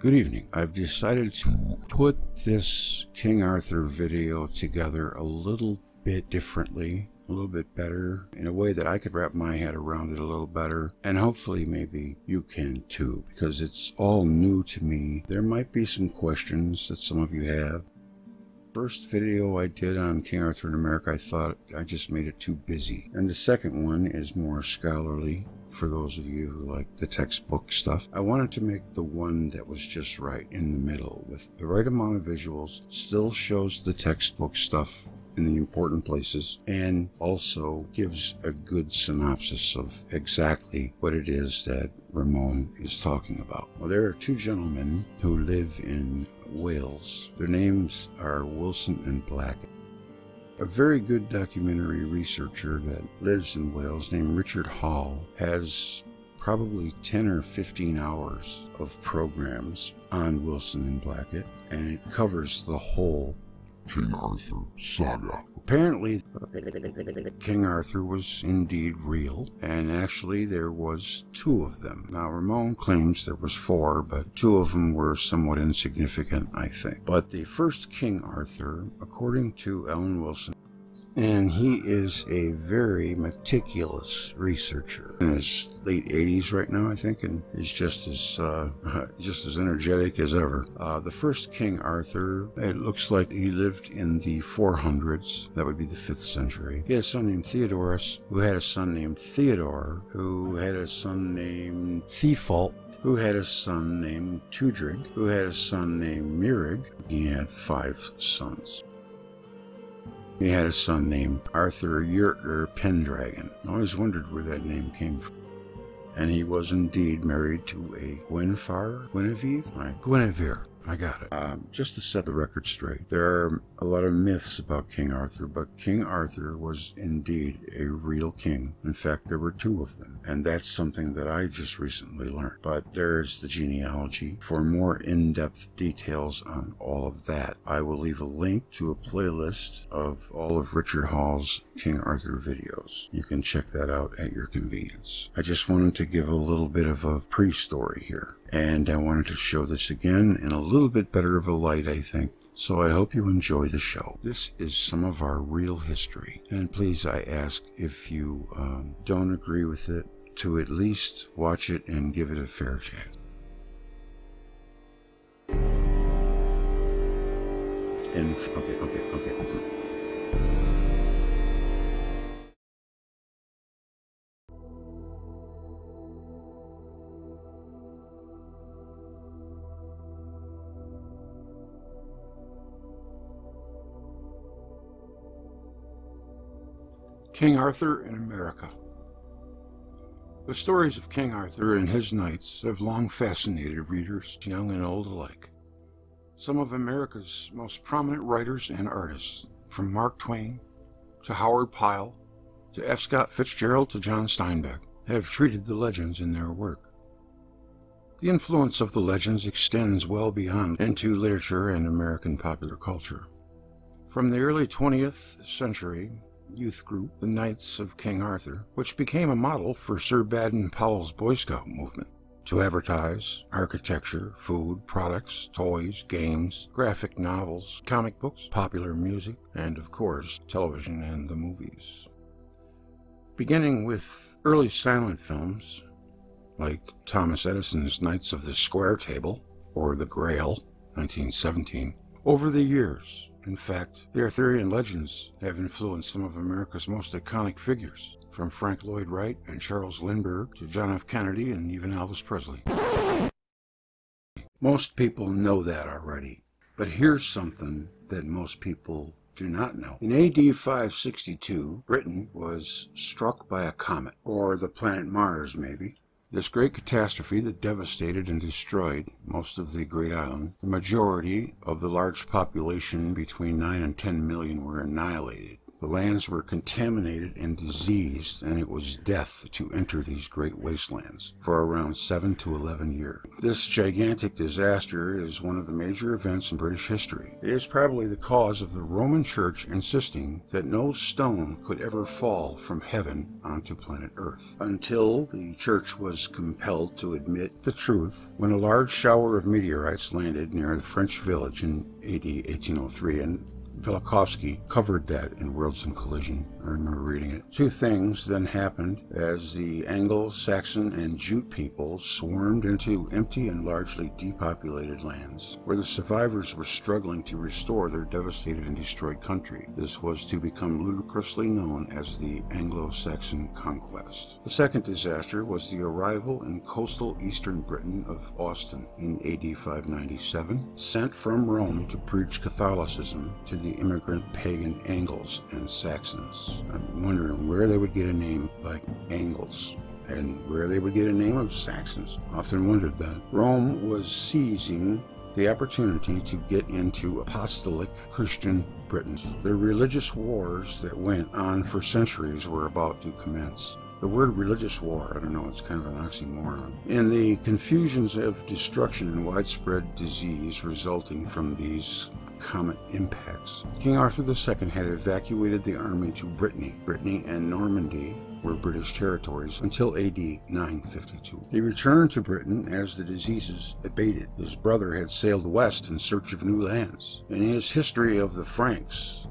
Good evening. I've decided to put this King Arthur video together a little bit differently, a little bit better, in a way that I could wrap my head around it a little better, and hopefully maybe you can too, because it's all new to me. There might be some questions that some of you have. First video I did on King Arthur in America, I thought I just made it too busy. And the second one is more scholarly, for those of you who like the textbook stuff. I wanted to make the one that was just right in the middle with the right amount of visuals, still shows the textbook stuff in the important places and also gives a good synopsis of exactly what it is that Ramon is talking about. Well, there are two gentlemen who live in Wales. Their names are Wilson and Blackett. A very good documentary researcher that lives in Wales named Richard Hall has probably 10 or 15 hours of programs on Wilson and Blackett, and it covers the whole King Arthur saga. Apparently, King Arthur was indeed real, and actually there was two of them. Now, Ramon claims there was four, but two of them were somewhat insignificant, I think. But the first King Arthur, according to Alan Wilson, and he is a very meticulous researcher in his late 80s right now i think and he's just as uh, just as energetic as ever uh, the first king arthur it looks like he lived in the 400s that would be the 5th century he had a son named theodorus who had a son named theodore who had a son named theophalt who had a son named Tudrig, who had a son named Mirig. He had five sons. He had a son named Arthur Yurtler Pendragon. I always wondered where that name came from. And he was indeed married to a Gwenfar, Guinevere, right? Guinevere. I got it. Um, just to set the record straight, there are a lot of myths about King Arthur, but King Arthur was indeed a real king. In fact, there were two of them, and that's something that I just recently learned. But there's the genealogy. For more in-depth details on all of that, I will leave a link to a playlist of all of Richard Hall's King Arthur videos. You can check that out at your convenience. I just wanted to give a little bit of a pre-story here and I wanted to show this again in a little bit better of a light, I think. So I hope you enjoy the show. This is some of our real history, and please, I ask if you um, don't agree with it, to at least watch it and give it a fair chance. And okay, okay, okay. King Arthur in America. The stories of King Arthur and his knights have long fascinated readers, young and old alike. Some of America's most prominent writers and artists, from Mark Twain to Howard Pyle to F. Scott Fitzgerald to John Steinbeck, have treated the legends in their work. The influence of the legends extends well beyond into literature and American popular culture. From the early 20th century youth group, the Knights of King Arthur, which became a model for Sir Baden Powell's Boy Scout movement to advertise architecture, food, products, toys, games, graphic novels, comic books, popular music, and of course, television and the movies. Beginning with early silent films like Thomas Edison's Knights of the Square Table or The Grail, 1917, over the years, in fact, the Arthurian legends have influenced some of America's most iconic figures, from Frank Lloyd Wright and Charles Lindbergh to John F. Kennedy and even Elvis Presley. Most people know that already, but here's something that most people do not know. In AD 562, Britain was struck by a comet, or the planet Mars maybe, this great catastrophe that devastated and destroyed most of the great island, the majority of the large population between 9 and 10 million were annihilated. The lands were contaminated and diseased, and it was death to enter these great wastelands for around 7 to 11 years. This gigantic disaster is one of the major events in British history. It is probably the cause of the Roman Church insisting that no stone could ever fall from heaven onto planet Earth, until the Church was compelled to admit the truth when a large shower of meteorites landed near the French village in AD 1803 and Velikovsky covered that in Worlds in Collision. I remember reading it. Two things then happened as the Anglo Saxon and Jute people swarmed into empty and largely depopulated lands, where the survivors were struggling to restore their devastated and destroyed country. This was to become ludicrously known as the Anglo Saxon Conquest. The second disaster was the arrival in coastal eastern Britain of Austin in AD 597, sent from Rome to preach Catholicism to the immigrant pagan Angles and Saxons. I'm wondering where they would get a name like Angles and where they would get a name of Saxons. Often wondered that. Rome was seizing the opportunity to get into apostolic Christian Britain. The religious wars that went on for centuries were about to commence. The word religious war, I don't know, it's kind of an oxymoron. In the confusions of destruction and widespread disease resulting from these comet impacts. King Arthur II had evacuated the army to Brittany. Brittany and Normandy were British territories until AD 952. He returned to Britain as the diseases abated. His brother had sailed west in search of new lands. In his history of the Franks,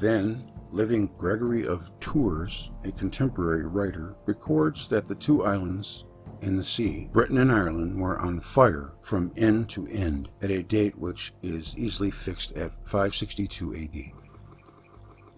then living Gregory of Tours, a contemporary writer, records that the two islands in the sea, Britain and Ireland were on fire from end to end at a date which is easily fixed at 562 AD.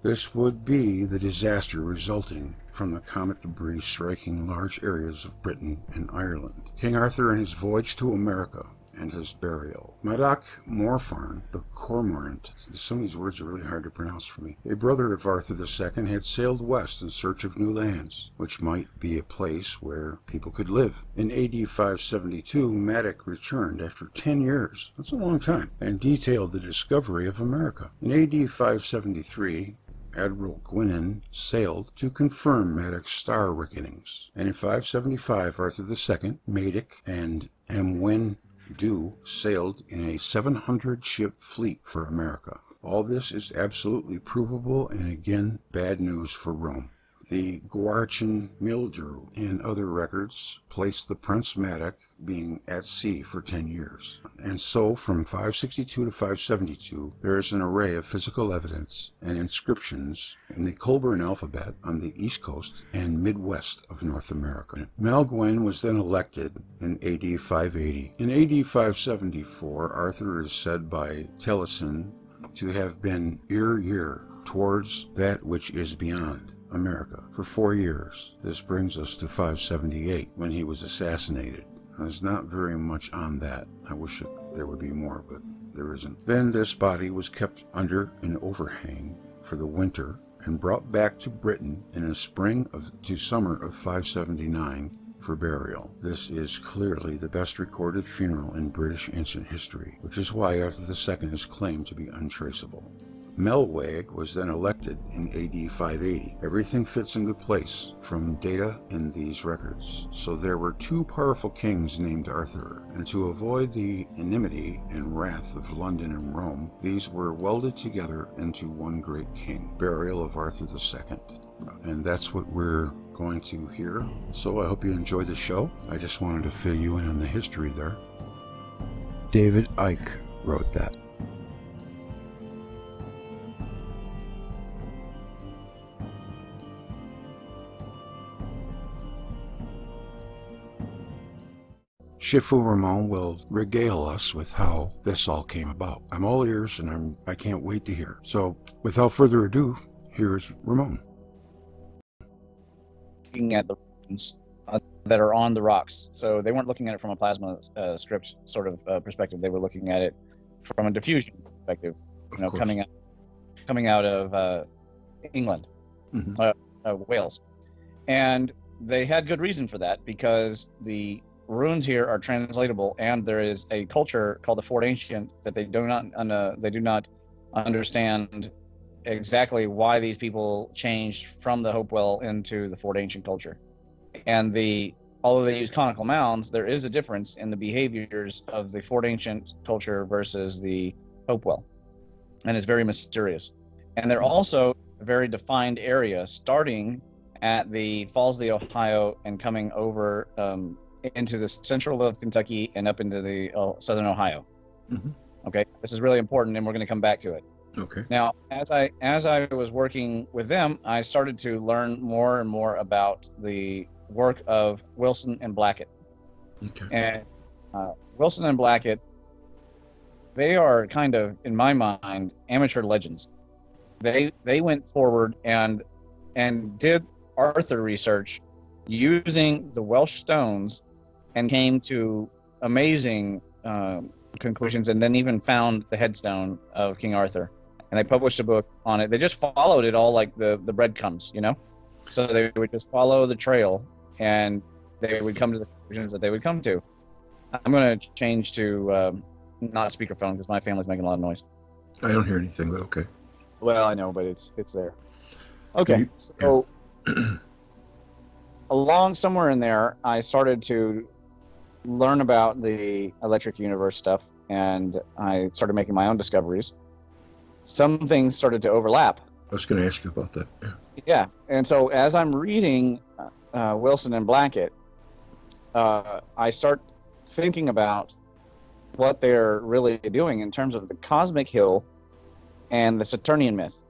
This would be the disaster resulting from the comet debris striking large areas of Britain and Ireland. King Arthur and his voyage to America and his burial. Madoc Morfran, the Cormorant, some of these words are really hard to pronounce for me, a brother of Arthur II, had sailed west in search of new lands, which might be a place where people could live. In AD 572, Madoc returned after 10 years, that's a long time, and detailed the discovery of America. In AD 573, Admiral Gwynedd sailed to confirm Madoc's star reckonings. And in 575, Arthur II, Madoc, and Amwen Du sailed in a 700 ship fleet for America. All this is absolutely provable and again bad news for Rome. The Gwarchan Maelderw and other records place the Prince Madoc being at sea for 10 years. And so, from 562 to 572, there is an array of physical evidence and inscriptions in the Coelbren alphabet on the east coast and midwest of North America. Maelgwn was then elected in AD 580. In AD 574, Arthur is said by Taliesin to have been ear year towards that which is beyond. America for four years. This brings us to 578 when he was assassinated. There's not very much on that. I wish it, there would be more, but there isn't. Then this body was kept under an overhang for the winter and brought back to Britain in the spring of, to summer of 579 for burial. This is clearly the best recorded funeral in British ancient history, which is why Arthur II is claimed to be untraceable. Melweg was then elected in AD 580. Everything fits in into place from data in these records. So there were two powerful kings named Arthur, and to avoid the enmity and wrath of London and Rome, these were welded together into one great king. Burial of Arthur II. And that's what we're going to hear. So I hope you enjoyed the show. I just wanted to fill you in on the history there. David Icke wrote that. Shifu Ramon will regale us with how this all came about. I'm all ears and I'm I can't wait to hear. So without further ado, here's Ramon. Looking at the uh, that are on the rocks, so they weren't looking at it from a plasma uh, stripped sort of uh, perspective. They were looking at it from a diffusion perspective. You know, coming out coming out of uh, England, mm-hmm. Uh, Wales, and they had good reason for that because the runes here are translatable, and there is a culture called the Fort Ancient that they do not uh, they do not understand exactly why these people changed from the Hopewell into the Fort Ancient culture. And the although they use conical mounds, there is a difference in the behaviors of the Fort Ancient culture versus the Hopewell, and it's very mysterious. And they're also a very defined area, starting at the Falls of the Ohio and coming over um, into the central of Kentucky and up into the uh, southern Ohio. Mhm. Okay, this is really important, and we're going to come back to it. Okay. Now, as I as I was working with them, I started to learn more and more about the work of Wilson and Blackett. Okay. And uh, Wilson and Blackett, they are kind of, in my mind, amateur legends. They they went forward and and did Arthur research using the Welsh stones, and came to amazing um, conclusions, and then even found the headstone of King Arthur. And they published a book on it. They just followed it all like the the breadcrumbs, you know. So they would just follow the trail, and they would come to the conclusions that they would come to. I'm going to change to um, not speakerphone because my family's making a lot of noise. I don't hear anything, but okay. Well, I know, but it's it's there. Okay, You- so along somewhere in there, I started to learn about the electric universe stuff, and I started making my own discoveries. Some things started to overlap. I was going to ask you about that. Yeah. Yeah, and so as I'm reading uh, Wilson and Blackett, uh, I start thinking about what they're really doing in terms of the cosmic hill and the Saturnian myth.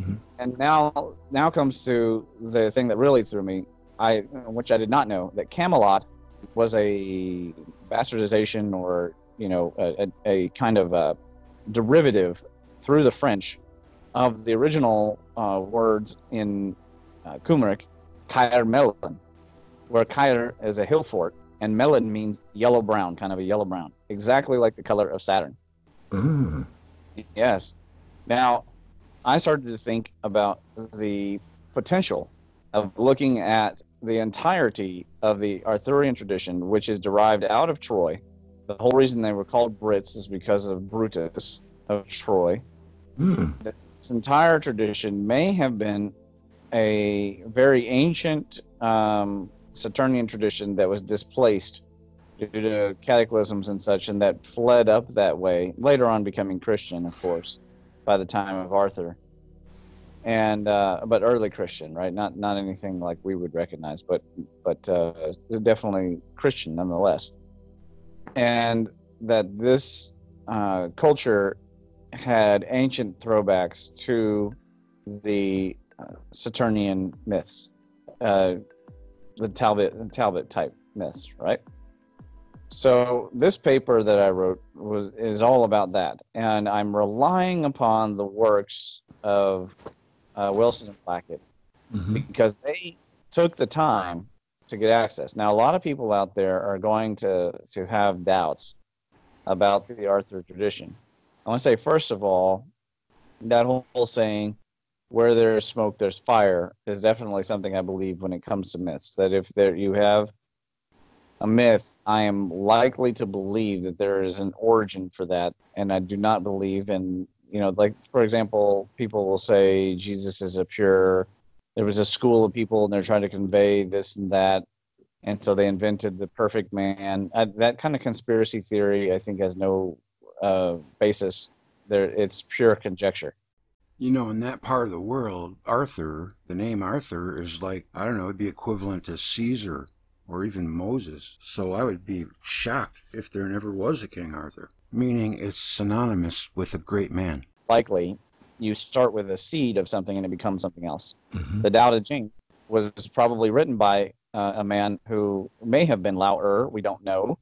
Mhm. And now, now comes to the thing that really threw me, I which I did not know that Camelot was a bastardization or you know a, a, a kind of a derivative through the French of the original uh, words in uh, Caer Melyn, where Caer is a hill fort and Melyn means yellow brown, kind of a yellow brown, exactly like the color of Saturn. Ah, Yes. Now, I started to think about the potential of looking at the entirety of the Arthurian tradition, which is derived out of Troy. The whole reason they were called Brits is because of Brutus of Troy. hmm. This entire tradition may have been a very ancient um, Saturnian tradition that was displaced due to cataclysms and such, and that fled up that way, later on becoming Christian, of course, by the time of Arthur. And uh, but early Christian, right? Not not anything like we would recognize, but but uh, definitely Christian nonetheless. And that this uh, culture had ancient throwbacks to the uh, Saturnian myths, uh, the Talbott Talbott type myths, right? So this paper that I wrote was is all about that, and I'm relying upon the works of uh, Wilson and Blackett hmm because they took the time to get access. Now, a lot of people out there are going to to have doubts about the Arthur tradition. I want to say first of all, that whole, whole saying, "Where there's smoke, there's fire," is definitely something I believe when it comes to myths. That if there you have a myth, I am likely to believe that there is an origin for that, and I do not believe in you know, like for example, people will say Jesus is a pure. There was a school of people, and they're trying to convey this and that, and so they invented the perfect man. Uh, that kind of conspiracy theory, I think, has no uh, basis. There, it's pure conjecture. You know, in that part of the world, Arthur, the name Arthur is like, I don't know, it'd be equivalent to Caesar or even Moses. So I would be shocked if there never was a King Arthur, meaning it's synonymous with a great man. Likely, you start with a seed of something and it becomes something else. hmm The Tao Te Ching was probably written by uh, a man who may have been Lao Er, we don't know,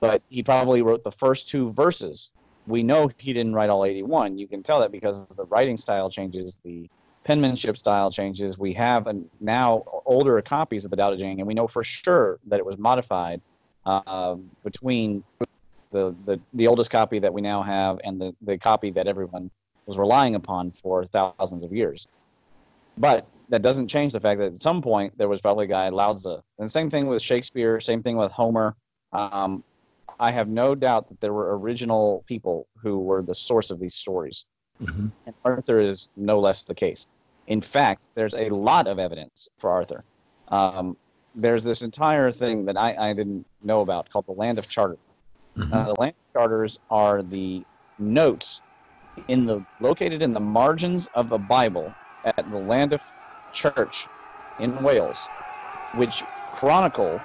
but he probably wrote the first two verses. We know he didn't write all 81. You can tell that because the writing style changes, the penmanship style changes. We have an, now older copies of the Tao Te Ching, and we know for sure that it was modified uh, between the, the, the oldest copy that we now have and the, the copy that everyone was relying upon for thousands of years. But that doesn't change the fact that at some point there was probably a guy Lao Tzu. And same thing with Shakespeare, same thing with Homer. Um, I have no doubt that there were original people who were the source of these stories. Mhm. and Arthur is no less the case. In fact, there's a lot of evidence for Arthur. Um, there's this entire thing that I, I didn't know about called the Llandaff Charter. Mhm. Uh, the land charters are the notes in the located in the margins of the Bible at the Llandaff Church in Wales, which chronicle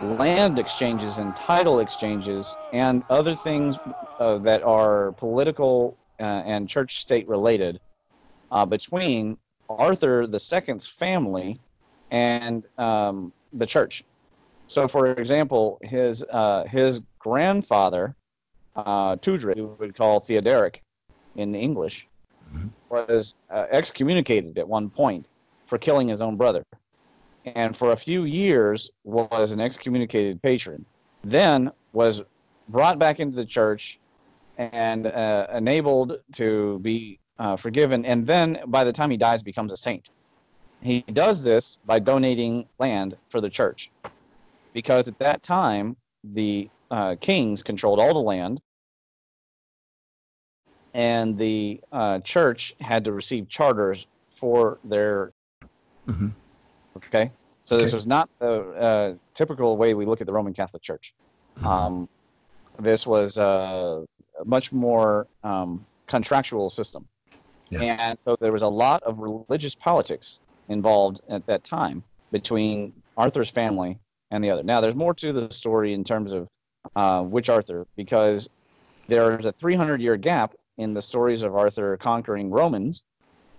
land exchanges and title exchanges and other things uh, that are political uh, and church state related uh, between Arthur II's family and um, the church. So, for example, his uh, his grandfather, uh, Tudrig, who would call Theodoric in English, Mhm. was uh, excommunicated at one point for killing his own brother, and for a few years was an excommunicated patron. Then was brought back into the church and uh, enabled to be uh, forgiven, and then by the time he dies, becomes a saint. He does this by donating land for the church because at that time the uh, kings controlled all the land and the uh, church had to receive charters for their Mhm. okay so this was not the uh, typical way we look at the roman catholic church Mhm. um, this was uh, a much more um, contractual system Yeah. and so there was a lot of religious politics involved at that time between arthur's family and the other now there's more to the story in terms of uh, which arthur because there's a 300 year gap in the stories of arthur conquering romans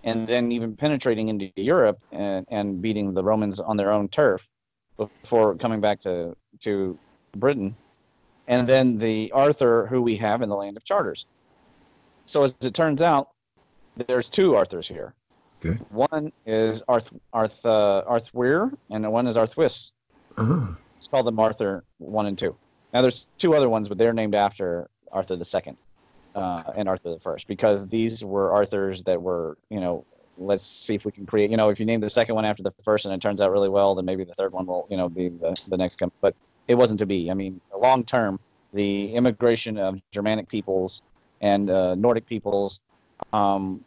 and then even penetrating into europe and, and beating the romans on their own turf before coming back to, to britain and then the arthur who we have in the Llandaff charters so as it turns out there's two arthurs here Okay. one is Arth, Arth, uh, Arthwir, and one is Arthwis. Ah, Let's call them Arthur one and two. Now there's two other ones, but they're named after Arthur the second uh, and Arthur the first because these were Arthurs that were, you know, let's see if we can create. You know, if you name the second one after the first and it turns out really well, then maybe the third one will, you know, be the, the next come. But it wasn't to be. I mean, long term, the immigration of Germanic peoples and uh, Nordic peoples um,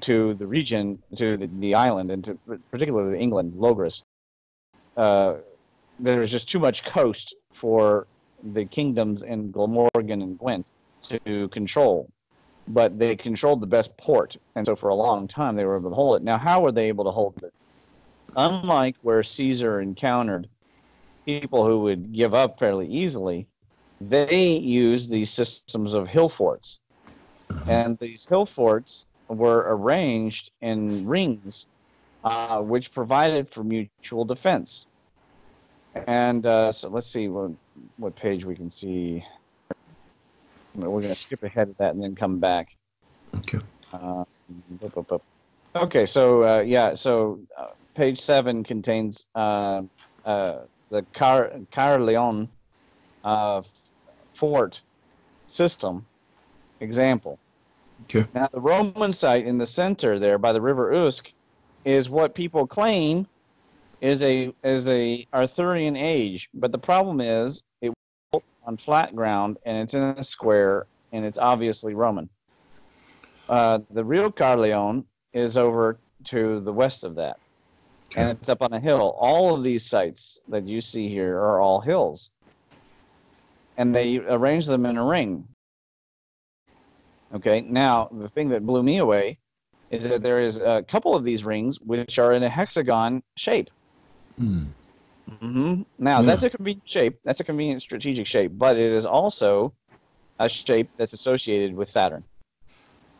to the region, to the, the island, and to particularly England, Logres. Uh, there's just too much coast for the kingdoms in Glamorgan and Gwent to control. But they controlled the best port, and so for a long time they were able to hold it. Now, how were they able to hold it? Unlike where Caesar encountered people who would give up fairly easily, they used these systems of hill forts. And these hill forts were arranged in rings, uh, which provided for mutual defense. And uh, so let's see what, what page we can see. We're going to skip ahead of that and then come back. okay. Uh. Okay, so uh, yeah, so uh, page seven contains uh, uh, the Car Caerleon uh, fort system example. Okay. Now, the Roman site in the center there by the River Usk is what people claim is a is a Arthurian age, but the problem is it was built on flat ground and it's in a square and it's obviously Roman. Uh, the real Caerleon is over to the west of that, and it's up on a hill. All of these sites that you see here are all hills, and they arrange them in a ring. Okay, now the thing that blew me away is that there is a couple of these rings which are in a hexagon shape. Hmm. hmm Now Yeah. that's a convenient shape. That's a convenient strategic shape, but it is also a shape that's associated with Saturn.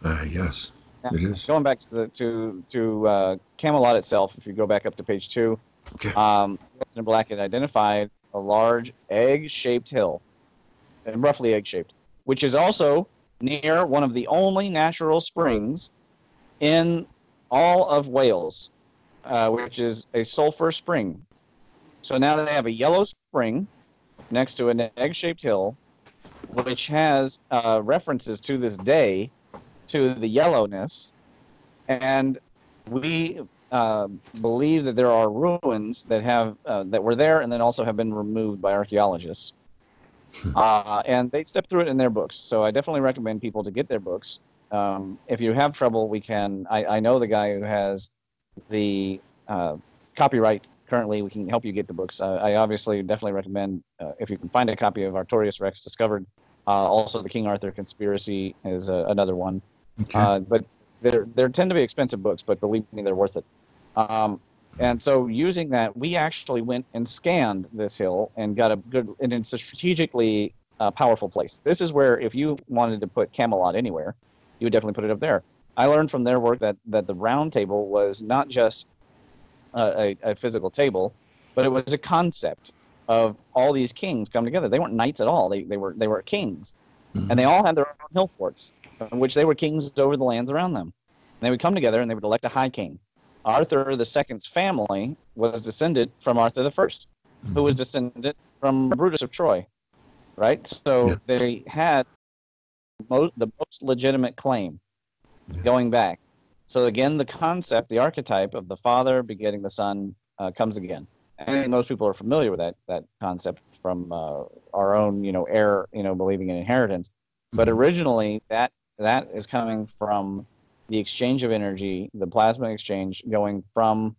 Ah, yes, Now, it is. Going back to the, to to uh, Camelot itself, if you go back up to page two, Okay. um, Blackett identified a large egg-shaped hill, and roughly egg-shaped, which is also near one of the only natural springs in all of Wales, uh, which is a sulfur spring. So now they have a yellow spring next to an egg-shaped hill, which has uh, references to this day to the yellowness, and we uh, believe that there are ruins that have uh, that were there and then also have been removed by archaeologists. Uh, and they step through it in their books. So I definitely recommend people to get their books um, if you have trouble, we can. I, I know the guy who has the uh, copyright currently. We can help you get the books. Uh, I obviously definitely recommend uh, if you can find a copy of Artorius Rex Discovered. Uh, also, the King Arthur Conspiracy is uh, another one. Okay. Uh, but they're they tend to be expensive books, but believe me, they're worth it. Um, and so, using that, we actually went and scanned this hill and got a good. And it's a strategically uh, powerful place. This is where, if you wanted to put Camelot anywhere, you would definitely put it up there. I learned from their work that that the round table was not just a, a, a physical table, but it was a concept of all these kings come together. They weren't knights at all. They, they were they were kings, Mhm. and they all had their own hill forts, in which they were kings over the lands around them. And they would come together and they would elect a high king. Arthur II's family was descended from Arthur I, who was descended from Brutus of Troy, right? So Yeah. they had the most legitimate claim Yeah. going back. So again, the concept, the archetype of the father begetting the son uh, comes again. I think most people are familiar with that that concept from uh, our own, you know, heir, you know, believing in inheritance. But Mhm. originally, that that is coming from the exchange of energy, the plasma exchange, going from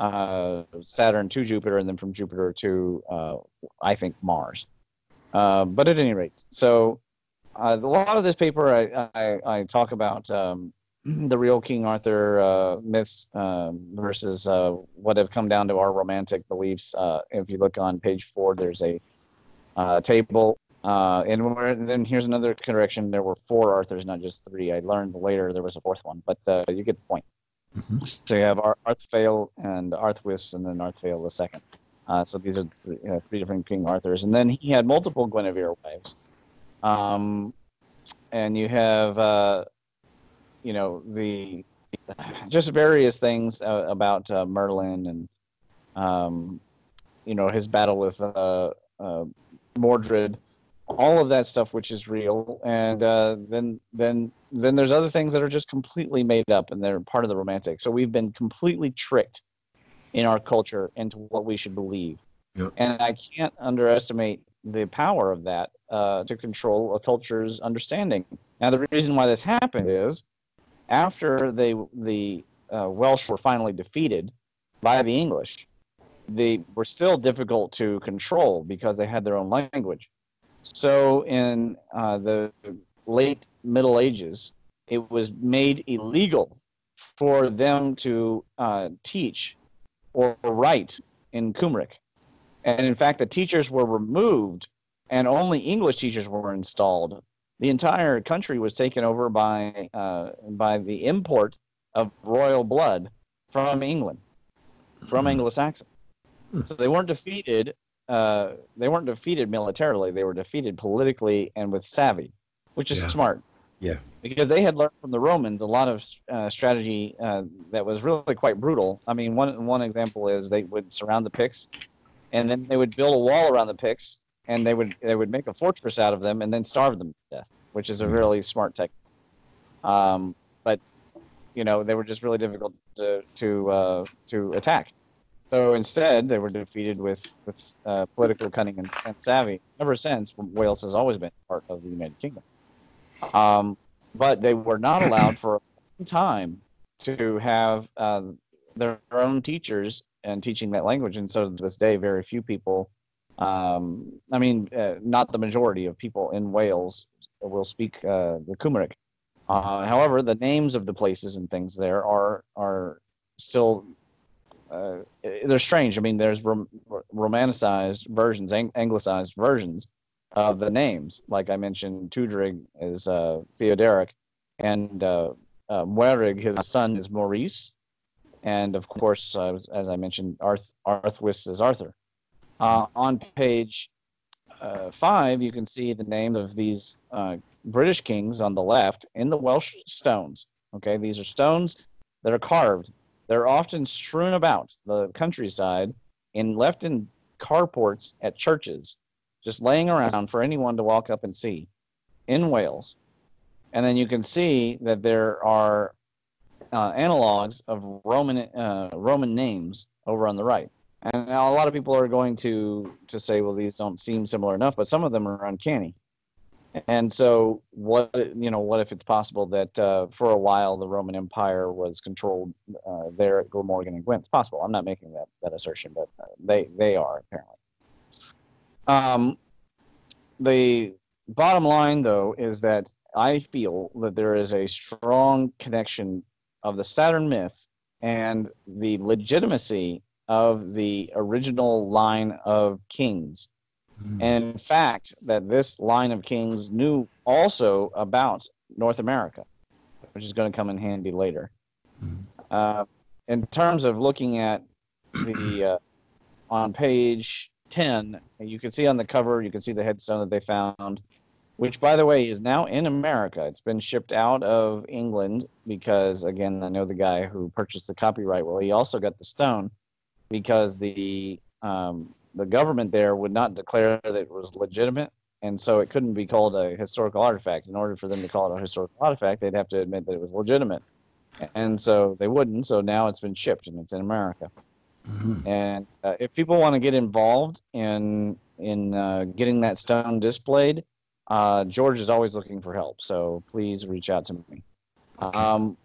uh, Saturn to Jupiter, and then from Jupiter to, uh, I think, Mars. Uh, but at any rate, so uh, a lot of this paper, I, I, I talk about um, the real King Arthur uh, myths um, versus uh, what have come down to our romantic beliefs. Uh, if you look on page four, there's a uh, table. Uh, and then here's another correction. There were four Arthurs, not just three. I learned later there was a fourth one, but uh, you get the point. Mhm. So you have Ar- Arthfail and Arthwis, and then Arthfail the second. Uh, so these are the three, uh, three different King Arthurs, and then he had multiple Guinevere wives. Um, and you have, uh, you know, the just various things uh, about uh, Merlin and, um, you know, his battle with uh, uh, Mordred, all of that stuff, which is real, and uh, then then then there's other things that are just completely made up and they're part of the romantic. So we've been completely tricked in our culture into what we should believe. Yep. And I can't underestimate the power of that uh, to control a culture's understanding. Now, the reason why this happened is after they the uh, Welsh were finally defeated by the English, they were still difficult to control because they had their own language. So in uh, the late Middle Ages, it was made illegal for them to uh, teach or write in Cymric. And in fact, the teachers were removed and only English teachers were installed. The entire country was taken over by, uh, by the import of royal blood from England, from Mhm. Anglo-Saxon. Hmm. So they weren't defeated. Uh, they weren't defeated militarily. They were defeated politically and with savvy, which is Yeah. smart. Yeah. Because they had learned from the Romans a lot of uh, strategy uh, that was really quite brutal. I mean, one one example is they would surround the Picts, and then they would build a wall around the Picts, and they would they would make a fortress out of them, and then starve them to death, which is a Mhm. really smart tech. Um, but you know, they were just really difficult to to uh, to attack. So instead, they were defeated with with uh, political cunning and, and savvy. Ever since, Wales has always been part of the United Kingdom. Um, but they were not allowed for a long time to have uh, their own teachers and teaching that language. And so to this day, very few people, um, I mean, uh, not the majority of people in Wales will speak uh, the Cymric. Uh, however, the names of the places and things there are are still uh, they're strange. I mean, there's rom- romanticized versions, ang- anglicized versions of the names. Like I mentioned, Tudrig is uh, Theodoric, and uh, uh, Meurig, his son, is Maurice, and of course, uh, as- I mentioned, Arth- Arthwis is Arthur. Uh, on page uh, five, you can see the names of these uh, British kings on the left in the Welsh stones. Okay, these are stones that are carved. They're often strewn about the countryside and left in carports at churches, just laying around for anyone to walk up and see in Wales. And then you can see that there are uh, analogs of Roman uh, Roman names over on the right. And now a lot of people are going to to say, well, these don't seem similar enough, but some of them are uncanny. And so, what you know, what if it's possible that uh, for a while the Roman Empire was controlled uh, there at Glamorgan and Gwent? It's possible. I'm not making that that assertion, but uh, they they are apparently. Um, the bottom line, though, is that I feel that there is a strong connection of the Saturn myth and the legitimacy of the original line of kings Mm. and in fact that this line of kings knew also about north america which is going to come in handy later Mhm. uh, in terms of looking at the uh, on page 10 you can see on the cover you can see the headstone that they found which by the way is now in america it's been shipped out of england because again i know the guy who purchased the copyright well he also got the stone because the um, the government there would not declare that it was legitimate, and so it couldn't be called a historical artifact. In order for them to call it a historical artifact, they'd have to admit that it was legitimate, and so they wouldn't. So now it's been shipped and it's in America. Mhm. And uh, if people want to get involved in in uh, getting that stone displayed, uh, George is always looking for help. So please reach out to me. Um,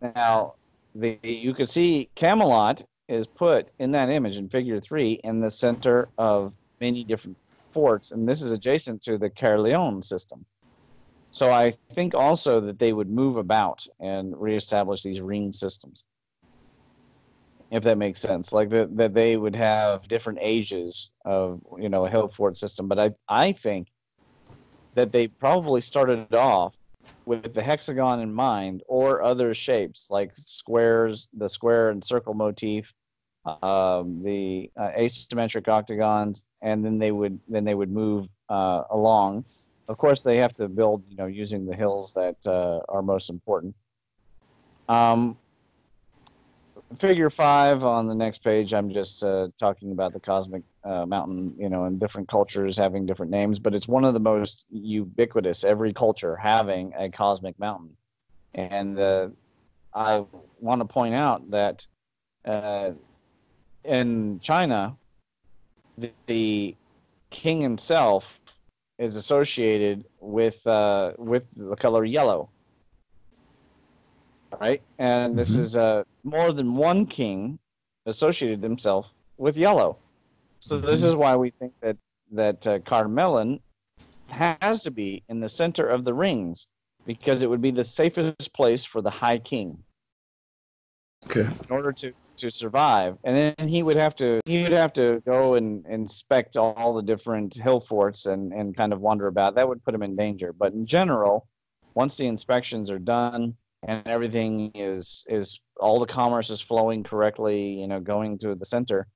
now, the you can see Camelot is put in that image in Figure Three in the center of many different forts, and this is adjacent to the Caerleon system. So I think also that they would move about and reestablish these ring systems if that makes sense like that that they would have different ages of you know a hill fort system but i i think that they probably started off with the hexagon in mind or other shapes like squares the square and circle motif um, the uh, asymmetric octagons and then they would then they would move uh, along. Of course they have to build you know using the hills that uh, are most important. Um, figure five on the next page i'm just uh, talking about the cosmic uh, mountain you know and different cultures having different names but it's one of the most ubiquitous every culture having a cosmic mountain. And uh, i want to point out that uh, in china the, the king himself is associated with uh, with the color yellow right? And this Mhm. is uh, more than one king associated himself with yellow. So this is why we think that that uh, Carmelin has to be in the center of the rings because it would be the safest place for the High King Okay. in order to to survive. And then he would have to he would have to go and inspect all the different hill forts and and kind of wander about. That would put him in danger. But in general, once the inspections are done and everything is is all the commerce is flowing correctly, you know, going to the center,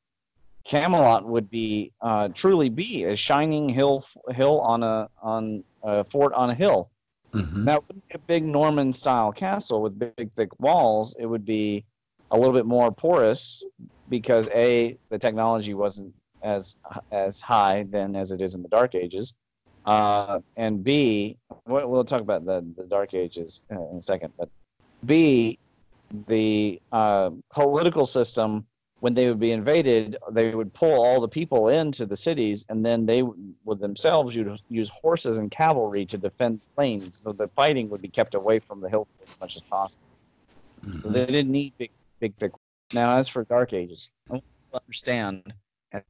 Camelot would be uh, truly be a shining hill hill on a on a fort on a hill. Mhm. That wouldn't be a big Norman style castle with big thick walls. It would be a little bit more porous because a the technology wasn't as as high then as it is in the Dark Ages, uh, and b we'll, we'll talk about the the Dark Ages in a second. But b the uh, political system when they would be invaded, they would pull all the people into the cities, and then they would themselves use, use horses and cavalry to defend plains. So the fighting would be kept away from the hill as much as possible. So Mhm. they didn't need big, big, thick. Now, as for Dark Ages, I understand,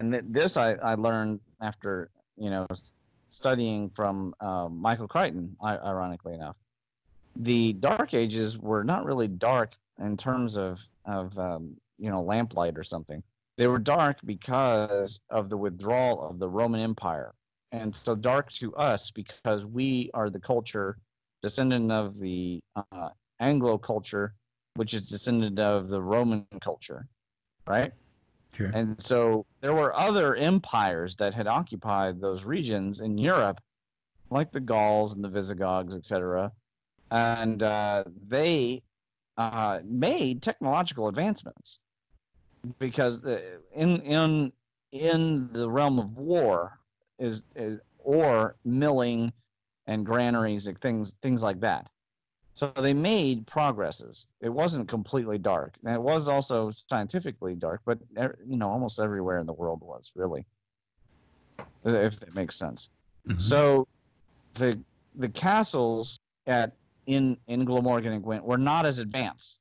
and th- this I, I learned after you know studying from uh, Michael Crichton, ironically enough. The Dark Ages were not really dark in terms of of um, you know lamplight or something. They were dark because of the withdrawal of the Roman Empire, and so dark to us because we are the culture descendant of the uh, Anglo culture which is descendant of the Roman culture, right? Okay. And so there were other empires that had occupied those regions in Europe, like the Gauls and the Visigoths, etc. And uh, they uh, made technological advancements because in in in the realm of war is is or milling and granaries and things things like that. So they made progresses. It wasn't completely dark, and it was also scientifically dark, but you know, almost everywhere in the world was really, if that makes sense. Mhm. So the the castles at in in Glamorgan and Gwent were not as advanced,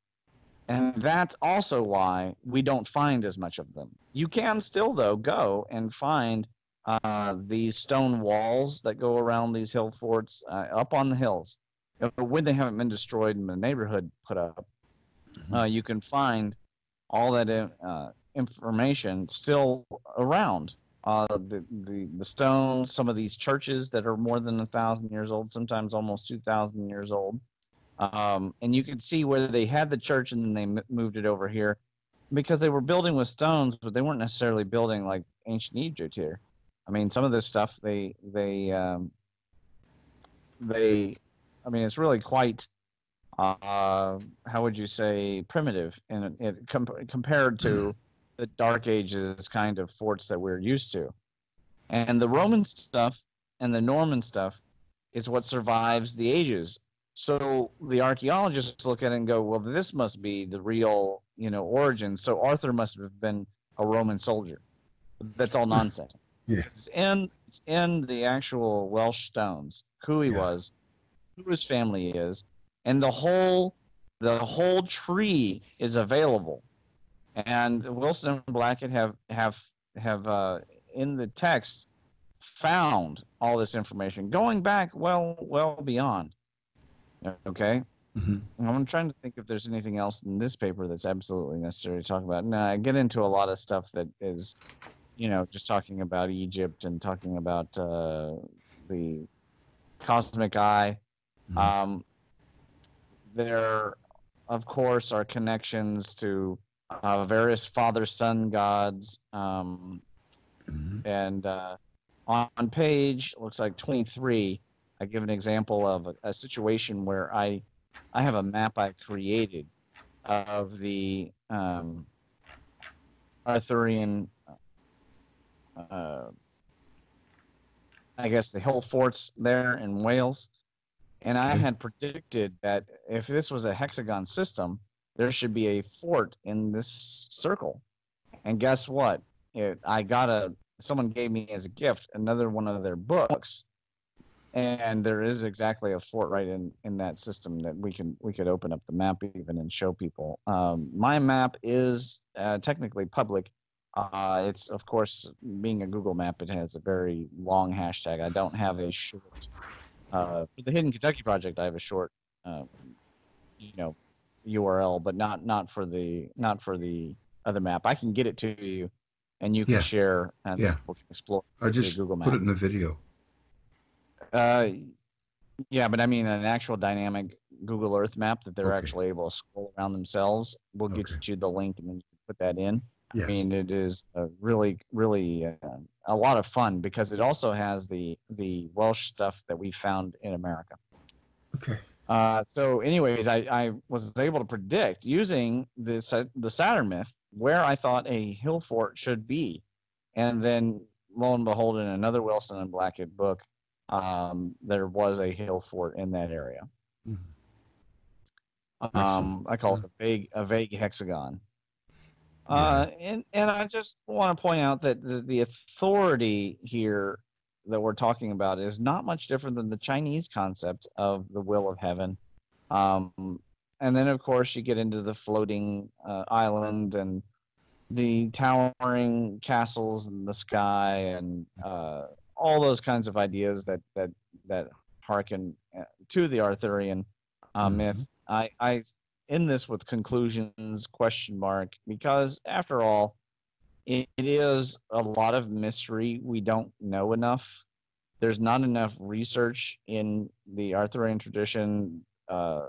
and that's also why we don't find as much of them. You can still though go and find uh, these stone walls that go around these hill forts uh, up on the hills. When they haven't been destroyed and the neighborhood put up, uh, you can find all that uh, information still around. Uh, the, the the stones, some of these churches that are more than a thousand years old, sometimes almost two thousand years old, um, and you can see where they had the church and then they m- moved it over here because they were building with stones, but they weren't necessarily building like ancient Egypt here. I mean, some of this stuff they they um, they, I mean, it's really quite uh, how would you say primitive and it, com- compared to the dark ages kind of forts that we're used to. And the roman stuff and the norman stuff is what survives the ages. So the archaeologists look at it and go well this must be the real you know origin. So arthur must have been a roman soldier. That's all nonsense. Yeah. it's in it's in the actual welsh stones who he Yeah. was who his family is and the whole the whole tree is available. And wilson and blackett have have have uh, in the text found all this information going back well well beyond. Okay? Mhm. i'm trying to think if there's anything else in this paper that's absolutely necessary to talk about. Now i get into a lot of stuff that is you know just talking about egypt and talking about uh, the cosmic eye Mhm. um, there, of course, are connections to uh, various father son gods. Um, Mhm. and uh, on, on page, looks like 23, I give an example of a, a situation where I, I have a map I created of the um, Arthurian, uh, I guess, the hill forts there in Wales. And I had predicted that if this was a hexagon system, there should be a fort in this circle. And guess what? It, I got a someone gave me as a gift another one of their books, and there is exactly a fort right in in that system that we can we could open up the map even and show people. Um, my map is uh, technically public. Uh, it's of course being a Google map, it has a very long hashtag. I don't have a short uh, for the Hidden Kentucky project, I have a short, uh, you know, URL, but not not for the not for the other map. I can get it to you, and you can Yeah. share, and Yeah. we can explore. I just Google map. put it in the video. Uh, yeah, but I mean an actual dynamic Google Earth map that they're Okay. actually able to scroll around themselves. We'll get Okay. you the link, and then you can put that in. Yes. I mean, it is really, really uh, a lot of fun because it also has the the Welsh stuff that we found in America. okay. Uh, so, anyways, I, I was able to predict using the the Saturn myth where I thought a hill fort should be, and then lo and behold, in another Wilson and Blackett book, um, there was a hill fort in that area. Mhm. Um, I call it a vague a vague hexagon. Uh, and and I just want to point out that the, the authority here that we're talking about is not much different than the Chinese concept of the will of heaven. Um, and then, of course, you get into the floating uh, island and the towering castles in the sky and uh, all those kinds of ideas that that that harken uh, to the Arthurian uh, Mhm. myth. I, I end this with conclusions question mark because after all, it, it is a lot of mystery. We don't know enough. There's not enough research in the Arthurian tradition uh,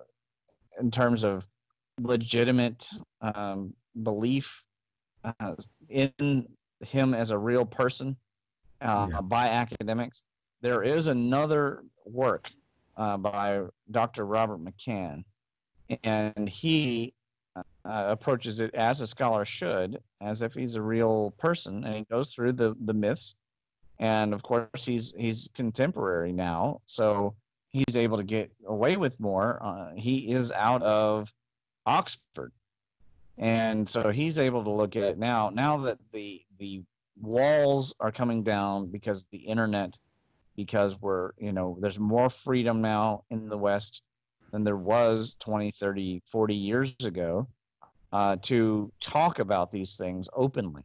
in terms of legitimate um, belief uh, in him as a real person uh, Yeah. by academics. There is another work uh, by Dr. Robert McCann, and he uh, approaches it as a scholar should, as if he's a real person, and he goes through the the myths. And of course, he's he's contemporary now, so he's able to get away with more. Uh, he is out of Oxford, and so he's able to look at it now. Now that the the walls are coming down because the internet because we're you know there's more freedom now in the West than there was 20, 30, 40 years ago uh, to talk about these things openly.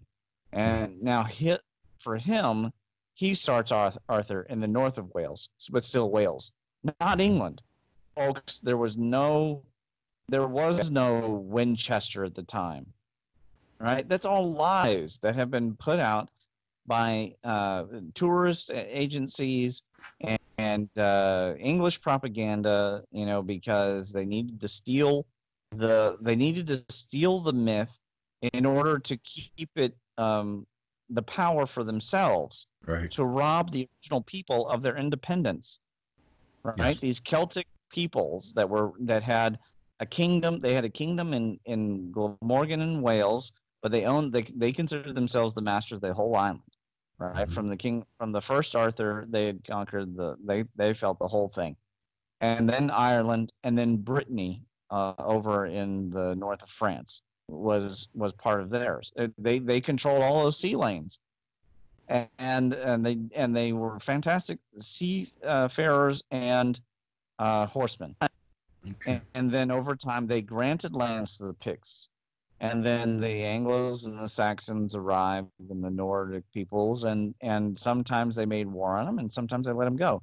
And now hit for him, he starts Arthur in the north of Wales, but still Wales, not England. Folks, there was no there was no Winchester at the time. Right? That's all lies that have been put out by uh, tourist agencies and, and uh, English propaganda, you know, because they needed to steal the they needed to steal the myth in order to keep it um, the power for themselves right. to rob the original people of their independence right yes. these celtic peoples that were that had a kingdom they had a kingdom in in Glamorgan in Wales but they owned they, they considered themselves the masters of the whole island right mm-hmm. from the king from the first Arthur they had conquered the they they felt the whole thing and then Ireland and then Brittany uh, over in the north of France was was part of theirs. It, they they controlled all those sea lanes, and and they and they were fantastic seafarers uh, and uh, horsemen. Okay. And, and, then over time, they granted lands to the Picts, and then the Anglos and the Saxons arrived, and the Nordic peoples, and and sometimes they made war on them, and sometimes they let them go.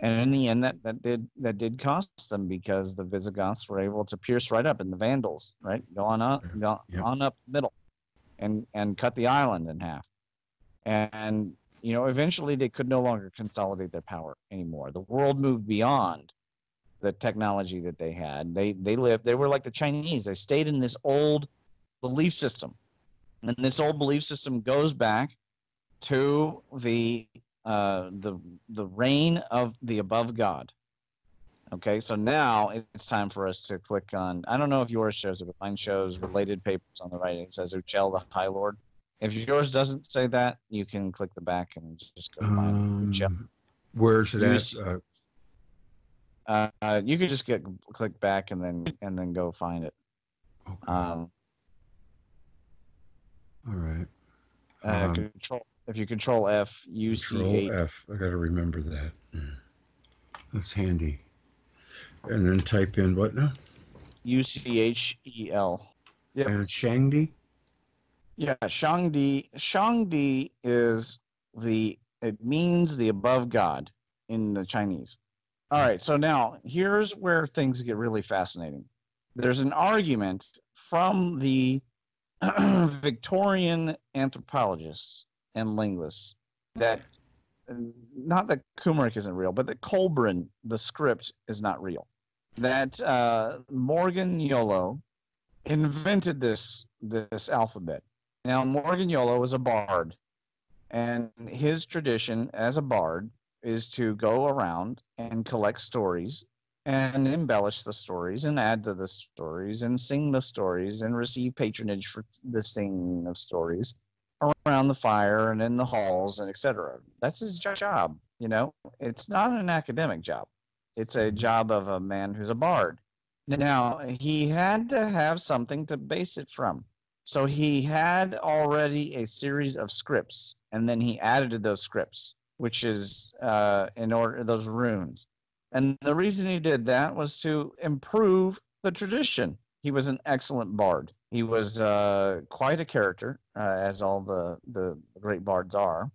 And in the end that, that did that did cost them because the visigoths were able to pierce right up and the vandals right? Go on up go yep. on up the middle and and cut the island in half. And you know eventually they could no longer consolidate their power anymore. The world moved beyond the technology that they had. They they lived they were like the chinese. They stayed in this old belief system and this old belief system goes back to the uh, the the reign of the above God. Okay, so now it's time for us to click on. I don't know if yours shows it, but mine shows related papers on the right. It says Uchel the High Lord. If yours doesn't say that, you can click the back and just go find um, Uchel. Where's it at? Uh, uh, uh, you could just get click back and then and then go find it. Okay. Um, All right. Uh, um, control if you control F, U C F. I got to remember that. That's handy. And then type in what now? U C H E L. Yep. And Shangdi? Yeah, Shangdi. Shangdi is the, it means the above God in the Chinese. All right, so now here's where things get really fascinating. There's an argument from the Victorian anthropologists and linguists that not that Cymric isn't real, but that Coelbren, the script, is not real. That uh, Morgan Iolo invented this this alphabet. Now Morgan Iolo was a bard, and his tradition as a bard is to go around and collect stories and embellish the stories and add to the stories and sing the stories and receive patronage for the singing of stories around the fire and in the halls and etc. That's his job. You know, it's not an academic job. It's a job of a man who's a bard. Now he had to have something to base it from. So he had already a series of scripts, and then he added to those scripts, which is uh, in order those runes. And the reason he did that was to improve the tradition. He was an excellent bard. He was uh, quite a character, uh, as all the, the great bards are.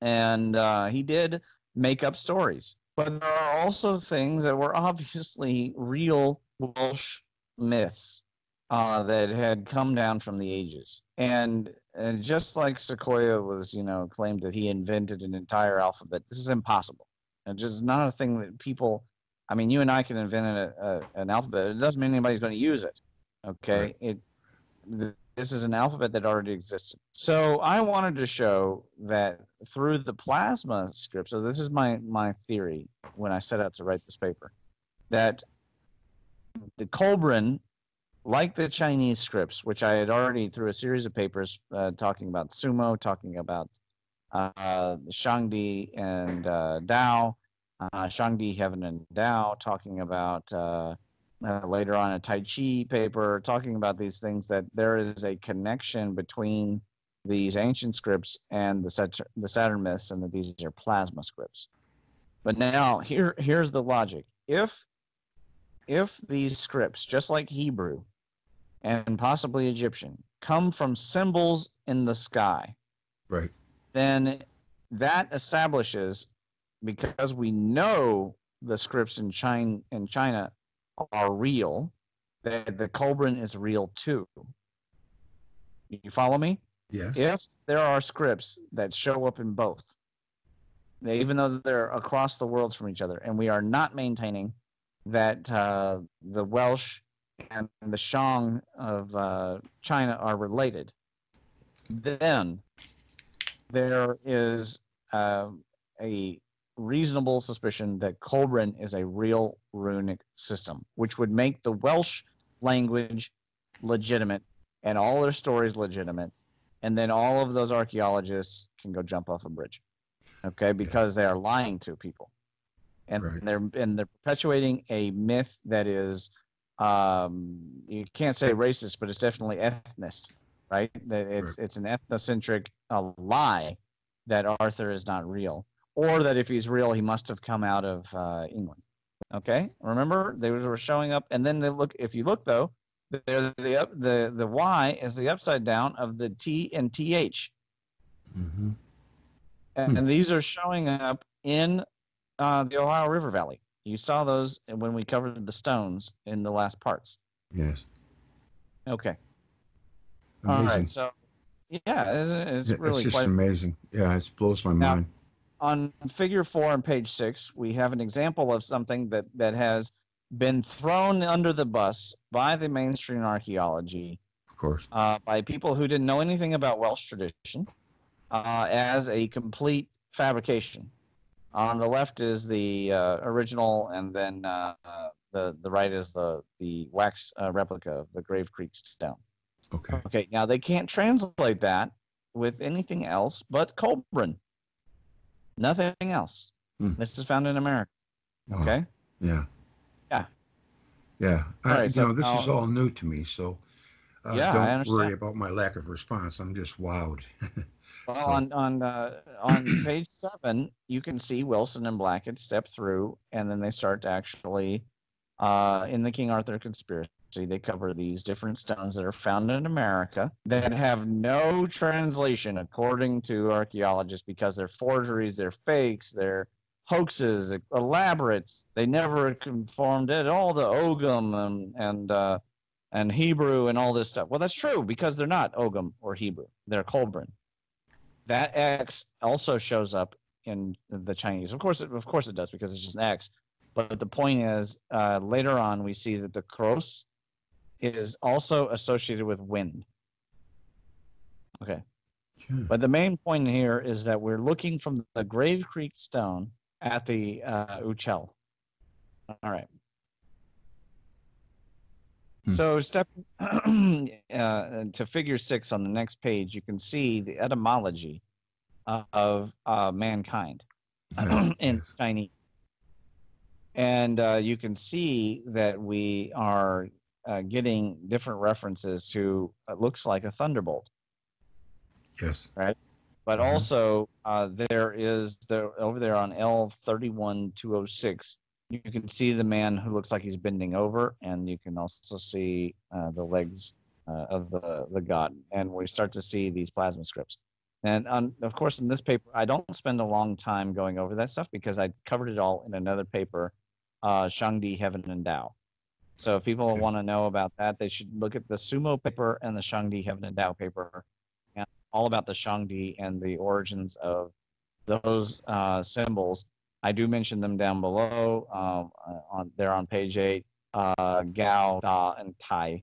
And uh, he did make up stories. But there are also things that were obviously real Welsh myths uh, that had come down from the ages. And, and just like Sequoyah was, you know, claimed that he invented an entire alphabet, this is impossible. It's just not a thing that people. I mean, you and I can invent a, a, an alphabet. It doesn't mean anybody's going to use it. Okay, right. it this is an alphabet that already existed. So I wanted to show that through the plasma script. So this is my my theory when I set out to write this paper, that the Coelbren, like the Chinese scripts, which I had already through a series of papers uh, talking about sumo, talking about uh, Shangdi and uh, Dao, uh, Shangdi Heaven and Dao, talking about uh, uh, later on a Tai Chi paper talking about these things that there is a connection between these ancient scripts and the, Saturn, the Saturn myths, and that these are plasma scripts. But now here here's the logic. If if these scripts, just like Hebrew and possibly Egyptian, come from symbols in the sky, Right. Then that establishes because we know the scripts in China in China are real, that the Coelbren is real too. You follow me? Yes. if there are scripts that show up in both, they, even though they're across the worlds from each other, and we are not maintaining that uh, the Welsh and the Shang of uh, China are related, then there is uh, a reasonable suspicion that Coelbren is a real runic system, which would make the Welsh language legitimate and all their stories legitimate. And then all of those archaeologists can go jump off a bridge okay? Because they are lying to people. And Right. they're and they're perpetuating a myth that is um you can't say racist but it's definitely ethnist right? That it's it's an ethnocentric uh, lie that arthur is not real or that if he's real he must have come out of uh, england okay? Remember they were showing up and then they look if you look though they're the up the the y is the upside down of the t and th Mm-hmm. and, Hmm. these are showing up in uh, the ohio river valley. You saw those when we covered the stones in the last parts. Yes. okay Amazing. all right so yeah it's, it's Yeah, really just quite amazing. Yeah, it blows my Now- mind. on figure four on page six, we have an example of something that, that has been thrown under the bus by the mainstream archaeology, Of course. uh, by people who didn't know anything about Welsh tradition, uh, as a complete fabrication. On the left is the uh, original, and then uh, uh, the the right is the the wax uh, replica of the Grave Creek stone. Okay. Okay, now they can't translate that with anything else but Coelbren. Nothing else. Hmm. This is found in America. Wow. Okay. Yeah. Yeah. Yeah. All I, right, you so know, this is all new to me, so uh, Yeah, don't worry about my lack of response. I'm just wowed. Well, So- on on uh, on page seven, you can see Wilson and Blackett step through, and then they start to actually, uh, in the King Arthur conspiracy, they cover these different stones that are found in America that have no translation, according to archaeologists, because they're forgeries, they're fakes, they're hoaxes, elaborates. They never conformed at all to Ogham and and uh, and Hebrew and all this stuff. Well, that's true because they're not Ogham or Hebrew; they're Coelbren that X also shows up in the Chinese. Of course, it, of course it does because it's just an X. But the point is, uh, later on we see that the cross is also associated with wind. Okay, Hmm. but the main point here is that we're looking from the Grave Creek stone at the uh, Uchel. All right. Hmm. So step uh, to figure six on the next page, you can see the etymology of uh, mankind in. Chinese, and uh, you can see that we are uh, getting different references to it looks like a thunderbolt, Yes. Right. But Mhm. also uh, there is the over there on L thirty one two oh six. You can see the man who looks like he's bending over, and you can also see uh, the legs uh, of the the god. And we start to see these plasma scripts. And on, of course, in this paper, I don't spend a long time going over that stuff because I covered it all in another paper, uh, Shangdi Heaven and Tao. So if people Okay. want to know about that, they should look at the Sumo paper and the Shangdi Heaven and Tao paper, and all about the Shangdi and the origins of those uh, symbols. I do mention them down below. Um, uh, on they're on page eight. Uh, Gao, Da, and Tai.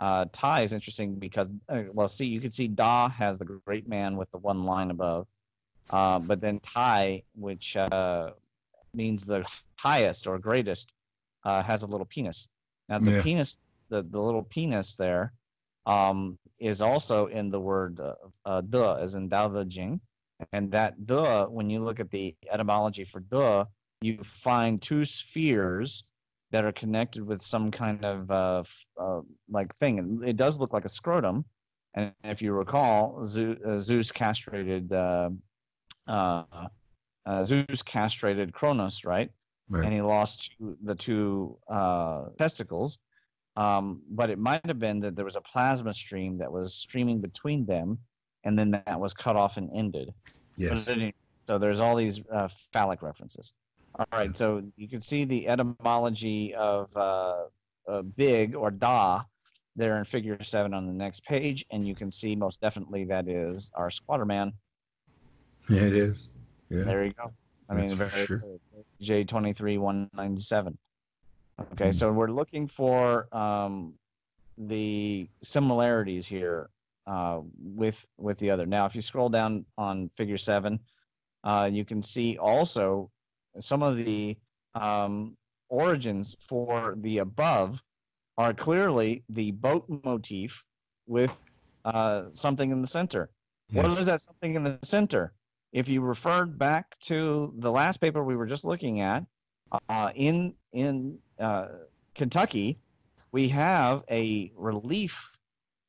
Uh, Tai is interesting because, uh, well, see, you can see Da has the great man with the one line above, uh, but then Tai, which uh, means the highest or greatest, uh, has a little penis. Now, the Yeah. penis, the, the little penis there, um, is also in the word uh, uh, as in Dao De Jing. And that de, when you look at the etymology for de, you find two spheres that are connected with some kind of uh, uh, like thing. And it does look like a scrotum. And if you recall, Zeus, uh, Zeus castrated uh, uh, uh, Zeus castrated Kronos, right? Right. and he lost the two uh, testicles. Um, but it might have been that there was a plasma stream that was streaming between them, and then that was cut off and ended. yes. So there's all these uh, phallic references. All right, so you can see the etymology of uh, uh, big or da there in figure seven on the next page, and you can see most definitely that is our squatter man. Yeah, it is. Yeah. There you go. I mean, That's for very sure. J twenty three one ninety seven. Okay, Mhm. so we're looking for um, the similarities here uh, with with the other. Now, if you scroll down on Figure Seven, uh, you can see also some of the um, origins for the above are clearly the boat motif with uh, something in the center. Yes. What is that something in the center? If you referred back to the last paper we were just looking at, uh, in in uh, Kentucky, we have a relief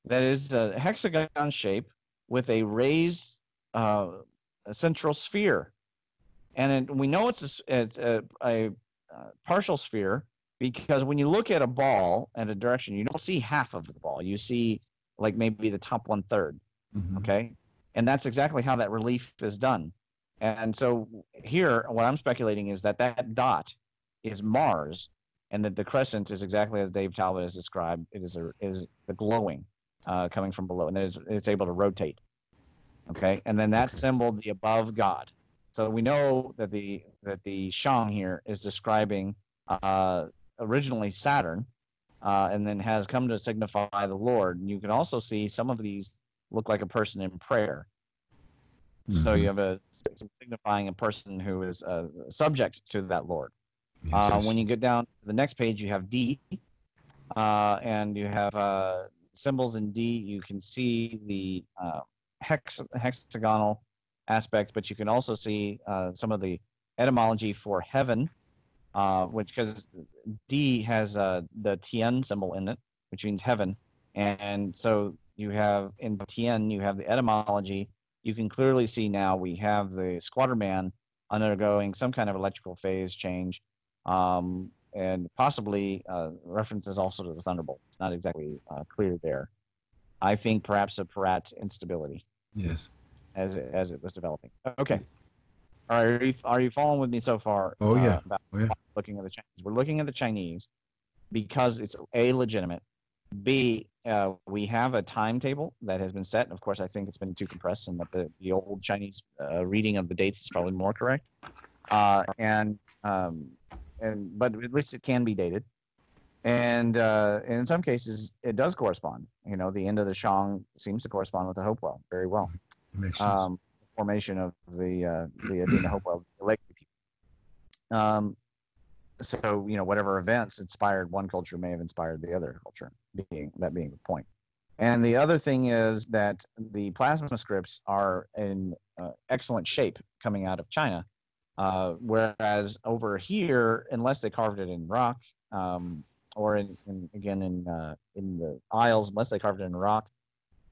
that is a hexagon shape with a raised uh, a central sphere, and it, we know it's a, it's a, a, uh partial sphere because when you look at a ball at a direction, you don't see half of the ball. You see like maybe the top one third Mhm. okay and that's exactly how that relief is done. And so here what i'm speculating is that that dot is mars and that the crescent is exactly as dave talbott has described. It is a is the glowing uh, coming from below and it is, it's able to rotate. Okay? And then that symbol the above god. So we know that the that the shang here is describing uh, originally saturn uh, and then has come to signify the lord. And you can also see some of these look like a person in prayer. So Mhm. you have a signifying a person who is uh, subject to that Lord. Yes, Uh, yes. when you get down to the next page, you have D, uh, and you have uh, symbols in D. You can see the uh, hex hexagonal aspect, but you can also see uh, some of the etymology for heaven, uh, which because D has uh, the Tien symbol in it, which means heaven, and so you have in Tien you have the etymology. You can clearly see now we have the squatter man undergoing some kind of electrical phase change um, and possibly uh, references also to the Thunderbolt. It's not exactly uh, clear there. I think perhaps a Peratt instability yes. as it, as it was developing. Okay. All right. Are you, are you following with me so far? Oh, uh, yeah. about Oh, yeah. looking at the Chinese. We're looking at the Chinese because it's a legitimate. B, uh, we have a timetable that has been set. Of course, I think it's been too compressed, and that the, the old Chinese uh, reading of the dates is probably more correct. Uh, and um, and but at least it can be dated. And, uh, and in some cases, it does correspond. You know, the end of the Shang seems to correspond with the Hopewell very well um, formation of the uh, the Adena Hopewell the Lake people. Um, so you know whatever events inspired one culture may have inspired the other culture. Being that being the point. And the other thing is that the plasma scripts are in uh, excellent shape coming out of China, uh, whereas over here, unless they carved it in rock, um, or in, in again in uh, in the Isles, unless they carved it in rock,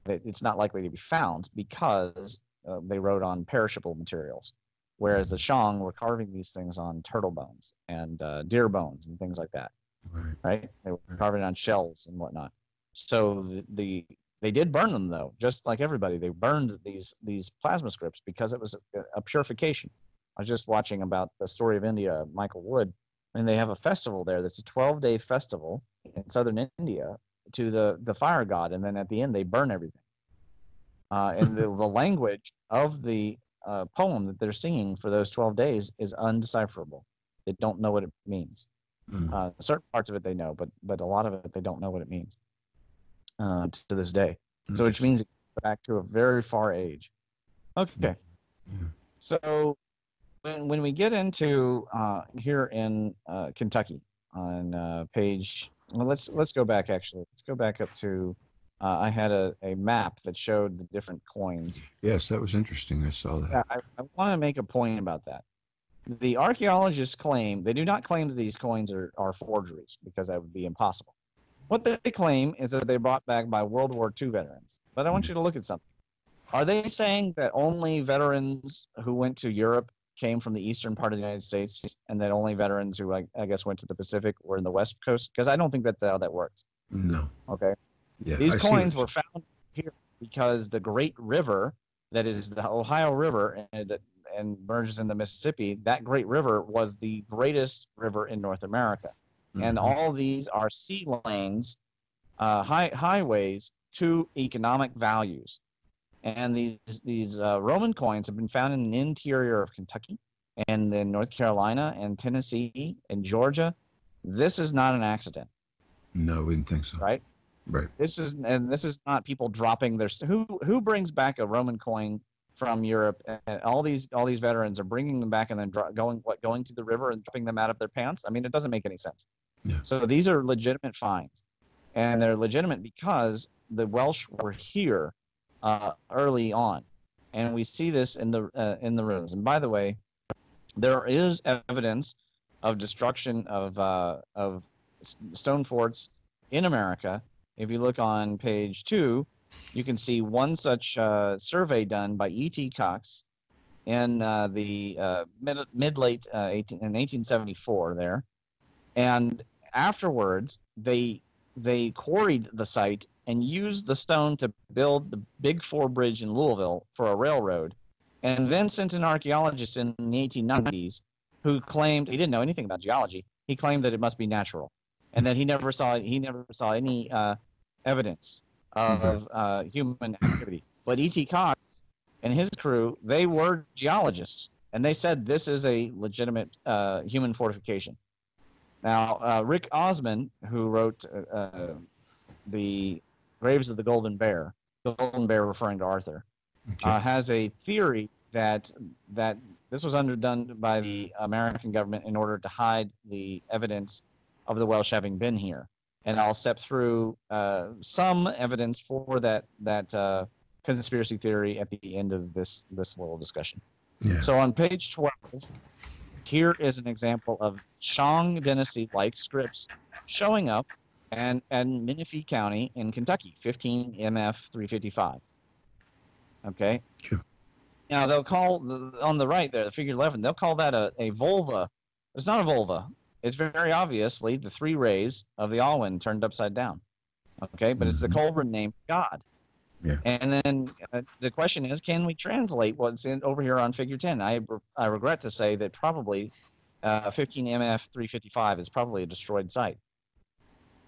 it, it's not likely to be found because uh, they wrote on perishable materials, whereas the Shang were carving these things on turtle bones and uh, deer bones and things like that. right. Right? They were carving on shells and whatnot. So the, the they did burn them though, just like everybody. They burned these these plasma scripts because it was a, a purification. I was just watching about the story of India, Michael Wood, and they have a festival there. That's a 12 day festival in southern India to the the fire god, and then at the end they burn everything. Uh, and the, the language of the uh, poem that they're singing for those 12 days is undecipherable. They don't know what it means. Mm. Uh, certain parts of it they know, but but a lot of it they don't know what it means uh, to this day. So which means back to a very far age. Okay. Yeah. So when when we get into uh, here in uh, Kentucky on uh, page, well, let's let's go back actually. Let's go back up to. Uh, I had a, a map that showed the different coins. Yes, that was interesting. I saw that. I, I want to make a point about that. The archaeologists claim they do not claim that these coins are, are forgeries because that would be impossible. What they claim is that they brought back by World War II veterans. But I want you to look at something. Are they saying that only veterans who went to Europe came from the eastern part of the United States, and that only veterans who I, I guess went to the Pacific were in the West Coast? Because I don't think that's how that works. No. Okay. Yeah. These I coins were found here because the Great River, that is the Ohio River, and that and merges in the Mississippi. That Great River was the greatest river in North America, you're- and all these are sea lanes, uh, high, highways to economic values. And these these uh, Roman coins have been found in the interior of Kentucky, and then North Carolina, and Tennessee, and Georgia. This is not an accident, No, we didn't think so. right? Right. This is and this is not people dropping their who who brings back a Roman coin from Europe and all these all these veterans are bringing them back and then dro- going what going to the river and dropping them out of their pants. I mean, it doesn't make any sense. Yeah. So these are legitimate finds, and they're legitimate because the Welsh were here uh, early on, and we see this in the uh, in the ruins. And by the way, there is evidence of destruction of uh, of stone forts in America. If you look on page two, you can see one such uh, survey done by E.T. Cox in uh, the uh, mid mid late uh, 18, in 1874 there, and afterwards they they quarried the site and used the stone to build the Big Four Bridge in Louisville for a railroad, and then sent an archaeologist in the 1890s who claimed he didn't know anything about geology. He claimed that it must be natural, and that he never saw he never saw any uh, evidence of uh, human activity. But E.T. Cox and his crew they were geologists, and they said this is a legitimate uh, human fortification. Now, uh, Rick Osmon, who wrote uh, uh, the Graves of the Golden Bear, the Golden Bear referring to Arthur, Okay. uh, has a theory that that this was underdone by the American government in order to hide the evidence of the Welsh having been here. And I'll step through uh, some evidence for that that uh, conspiracy theory at the end of this this little discussion. yeah. So on page 12, here is an example of Shang dynasty-like scripts showing up and and Menifee County in Kentucky, 15 MF 355. Okay. Sure. Now they'll call the, on the right there, the figure 11. They'll call that a, a vulva. It's not a vulva. It's very obviously the three rays of the Awen turned upside down. Okay, but it's the Mhm. Coelbren named God. Yeah. And then uh, the question is, can we translate what's in over here on Figure 10? I I regret to say that probably uh, 15 MF 355 is probably a destroyed site.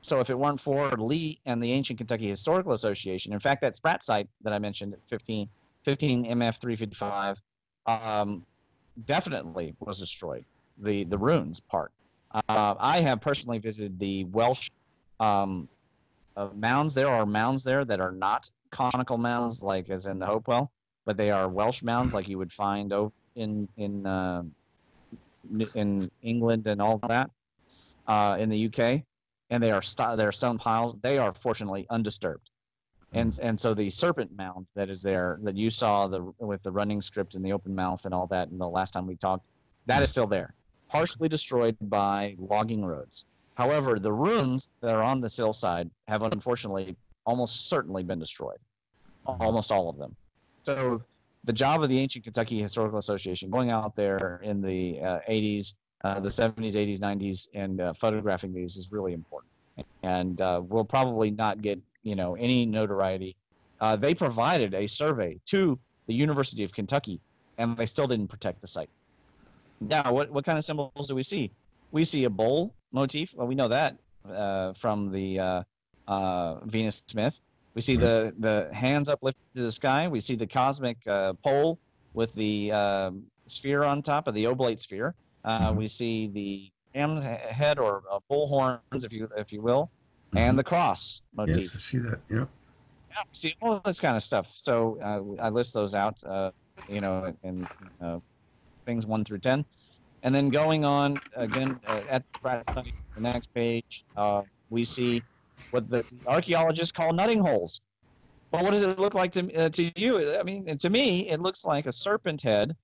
So if it weren't for Lee and the Ancient Kentucky Historical Association, in fact, that Spratt site that I mentioned, 15, 15 MF 355, um, definitely was destroyed. The the ruins part. Uh, I have personally visited the Welsh um, uh, mounds. There are mounds there that are not conical mounds, like as in the Hopewell, but they are Welsh mounds, like you would find in in uh, in England and all that uh, in the UK, and they are st- they are stone piles. They are fortunately undisturbed, and and so the serpent mound that is there that you saw the with the running script and the open mouth and all that, and the last time we talked, that is still there, partially destroyed by logging roads. However, the rooms that are on the hillside have unfortunately almost certainly been destroyed, almost all of them. So the job of the Ancient Kentucky Historical Association going out there in the uh, 80s, uh, the 70s, 80s, 90s, and uh, photographing these is really important. And uh, we'll probably not get you know any notoriety. Uh, they provided a survey to the University of Kentucky, and they still didn't protect the site. Now, what what kind of symbols do we see? We see a bowl motif. Well, we know that uh, from the uh, uh, Venus Smith. We see the the hands uplifted to the sky. We see the cosmic uh, pole with the um sphere on top of the oblate sphere. Uh, we see the ram's head or uh, bull horns, if you if you will, and the cross motif. Yes, I see that. Yep. Yeah, see all this kind of stuff. So uh, I list those out, uh, you know, in uh, things one through ten, and then going on again uh, at the the next page, uh, we see what the archaeologists call nutting holes. Well, what does it look like to uh, to you? I mean, to me, it looks like a serpent head,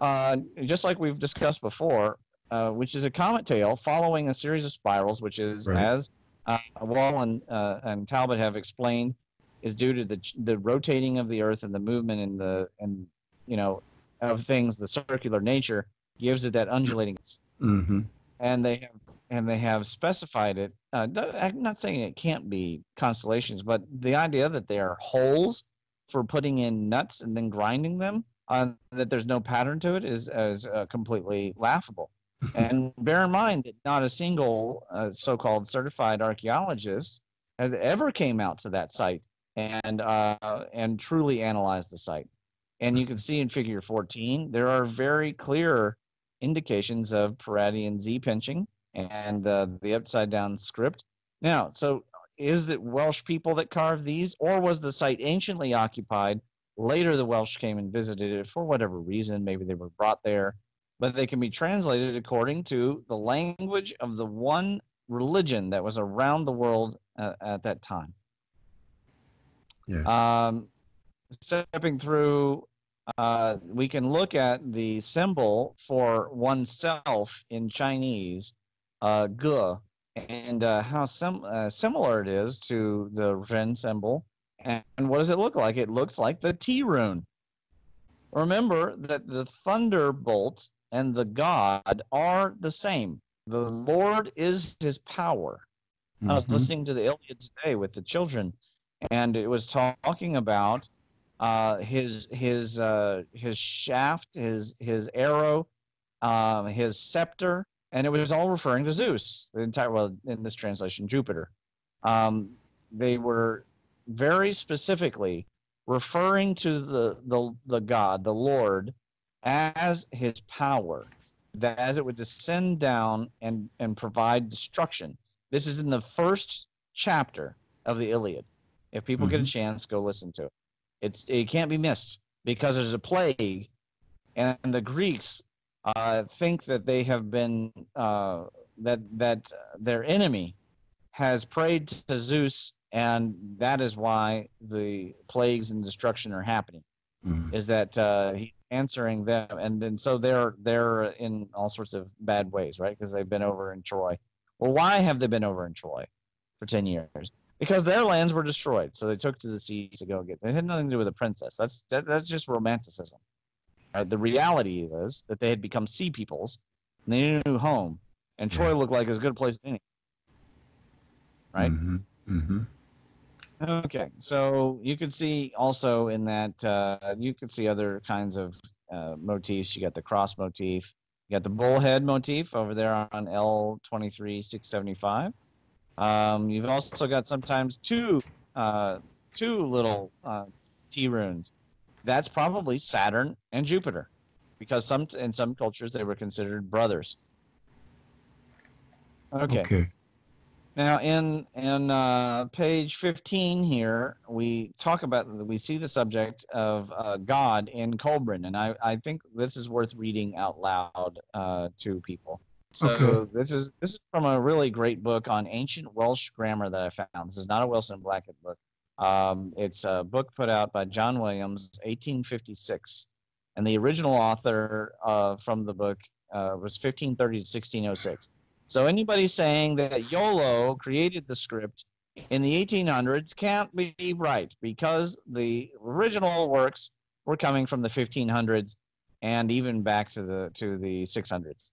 uh, just like we've discussed before, uh, which is a comet tail following a series of spirals, which is Right. as uh, Wal and uh, and Talbott have explained, is due to the the rotating of the Earth and the movement and the and you know of things, the circular nature, gives it that undulating. Mm-hmm. And they have and they have specified it. Uh, I'm not saying it can't be constellations, but the idea that they are holes for putting in nuts and then grinding them, uh, that there's no pattern to it, is is uh, completely laughable. and bear in mind that not a single uh, so-called certified archaeologist has ever came out to that site and uh, and truly analyzed the site. And you can see in Figure 14 there are very clear indications of Paradian Z pinching and uh, the upside down script. Now, so is it Welsh people that carved these, or was the site anciently occupied? Later, the Welsh came and visited it for whatever reason. Maybe they were brought there, but they can be translated according to the language of the one religion that was around the world uh, at that time. Yes. Um, stepping through, uh, we can look at the symbol for oneself in Chinese, uh, ge, and uh, how sim- uh, similar it is to the Ren symbol. And what does it look like? It looks like the T rune. Remember that the thunderbolt and the God are the same. The Lord is his power. I was Mhm. listening to the Iliad today with the children, and it was talking about uh, his his uh, his shaft, his his arrow, um, his scepter, and it was all referring to Zeus. The entire well, in this translation, Jupiter. Um, they were very specifically referring to the the the God, the Lord, as his power, that as it would descend down and and provide destruction. This is in the first chapter of the Iliad. If people get a chance, go listen to it. It's it can't be missed because there's a plague, and the Greeks uh, think that they have been uh, that that their enemy has prayed to Zeus, and that is why the plagues and destruction are happening. Mhm. Is that uh, he's answering them, and then so they're they're in all sorts of bad ways, right? Because they've been over in Troy. Well, why have they been over in Troy for ten years? Because their lands were destroyed, so they took to the sea to go get. It had nothing to do with a princess. That's that, that's just romanticism. Right? The reality is that they had become sea peoples, and they needed a new home, and Troy looked like as good a place as any. Right. Mhm. Mhm. Okay, so you could see also in that uh, you could see other kinds of uh, motifs. You got the cross motif, you got the bullhead motif over there on L twenty three six seventy five. Um, you've also got sometimes two uh, two little uh, T runes. That's probably Saturn and Jupiter, because some in some cultures they were considered brothers. Okay. Okay. Now, in in uh, page fifteen here, we talk about we see the subject of uh, God in Coelbren, and I, I think this is worth reading out loud uh, to people. So Okay. this is this is from a really great book on ancient Welsh grammar that I found. This is not a Wilson Blackett book. Um, it's a book put out by John Williams, 1856, and the original author uh, from the book uh, was 1530 to 1606. So anybody saying that Iolo created the script in the 1800s can't be right because the original works were coming from the 1500s and even back to the to the 600s.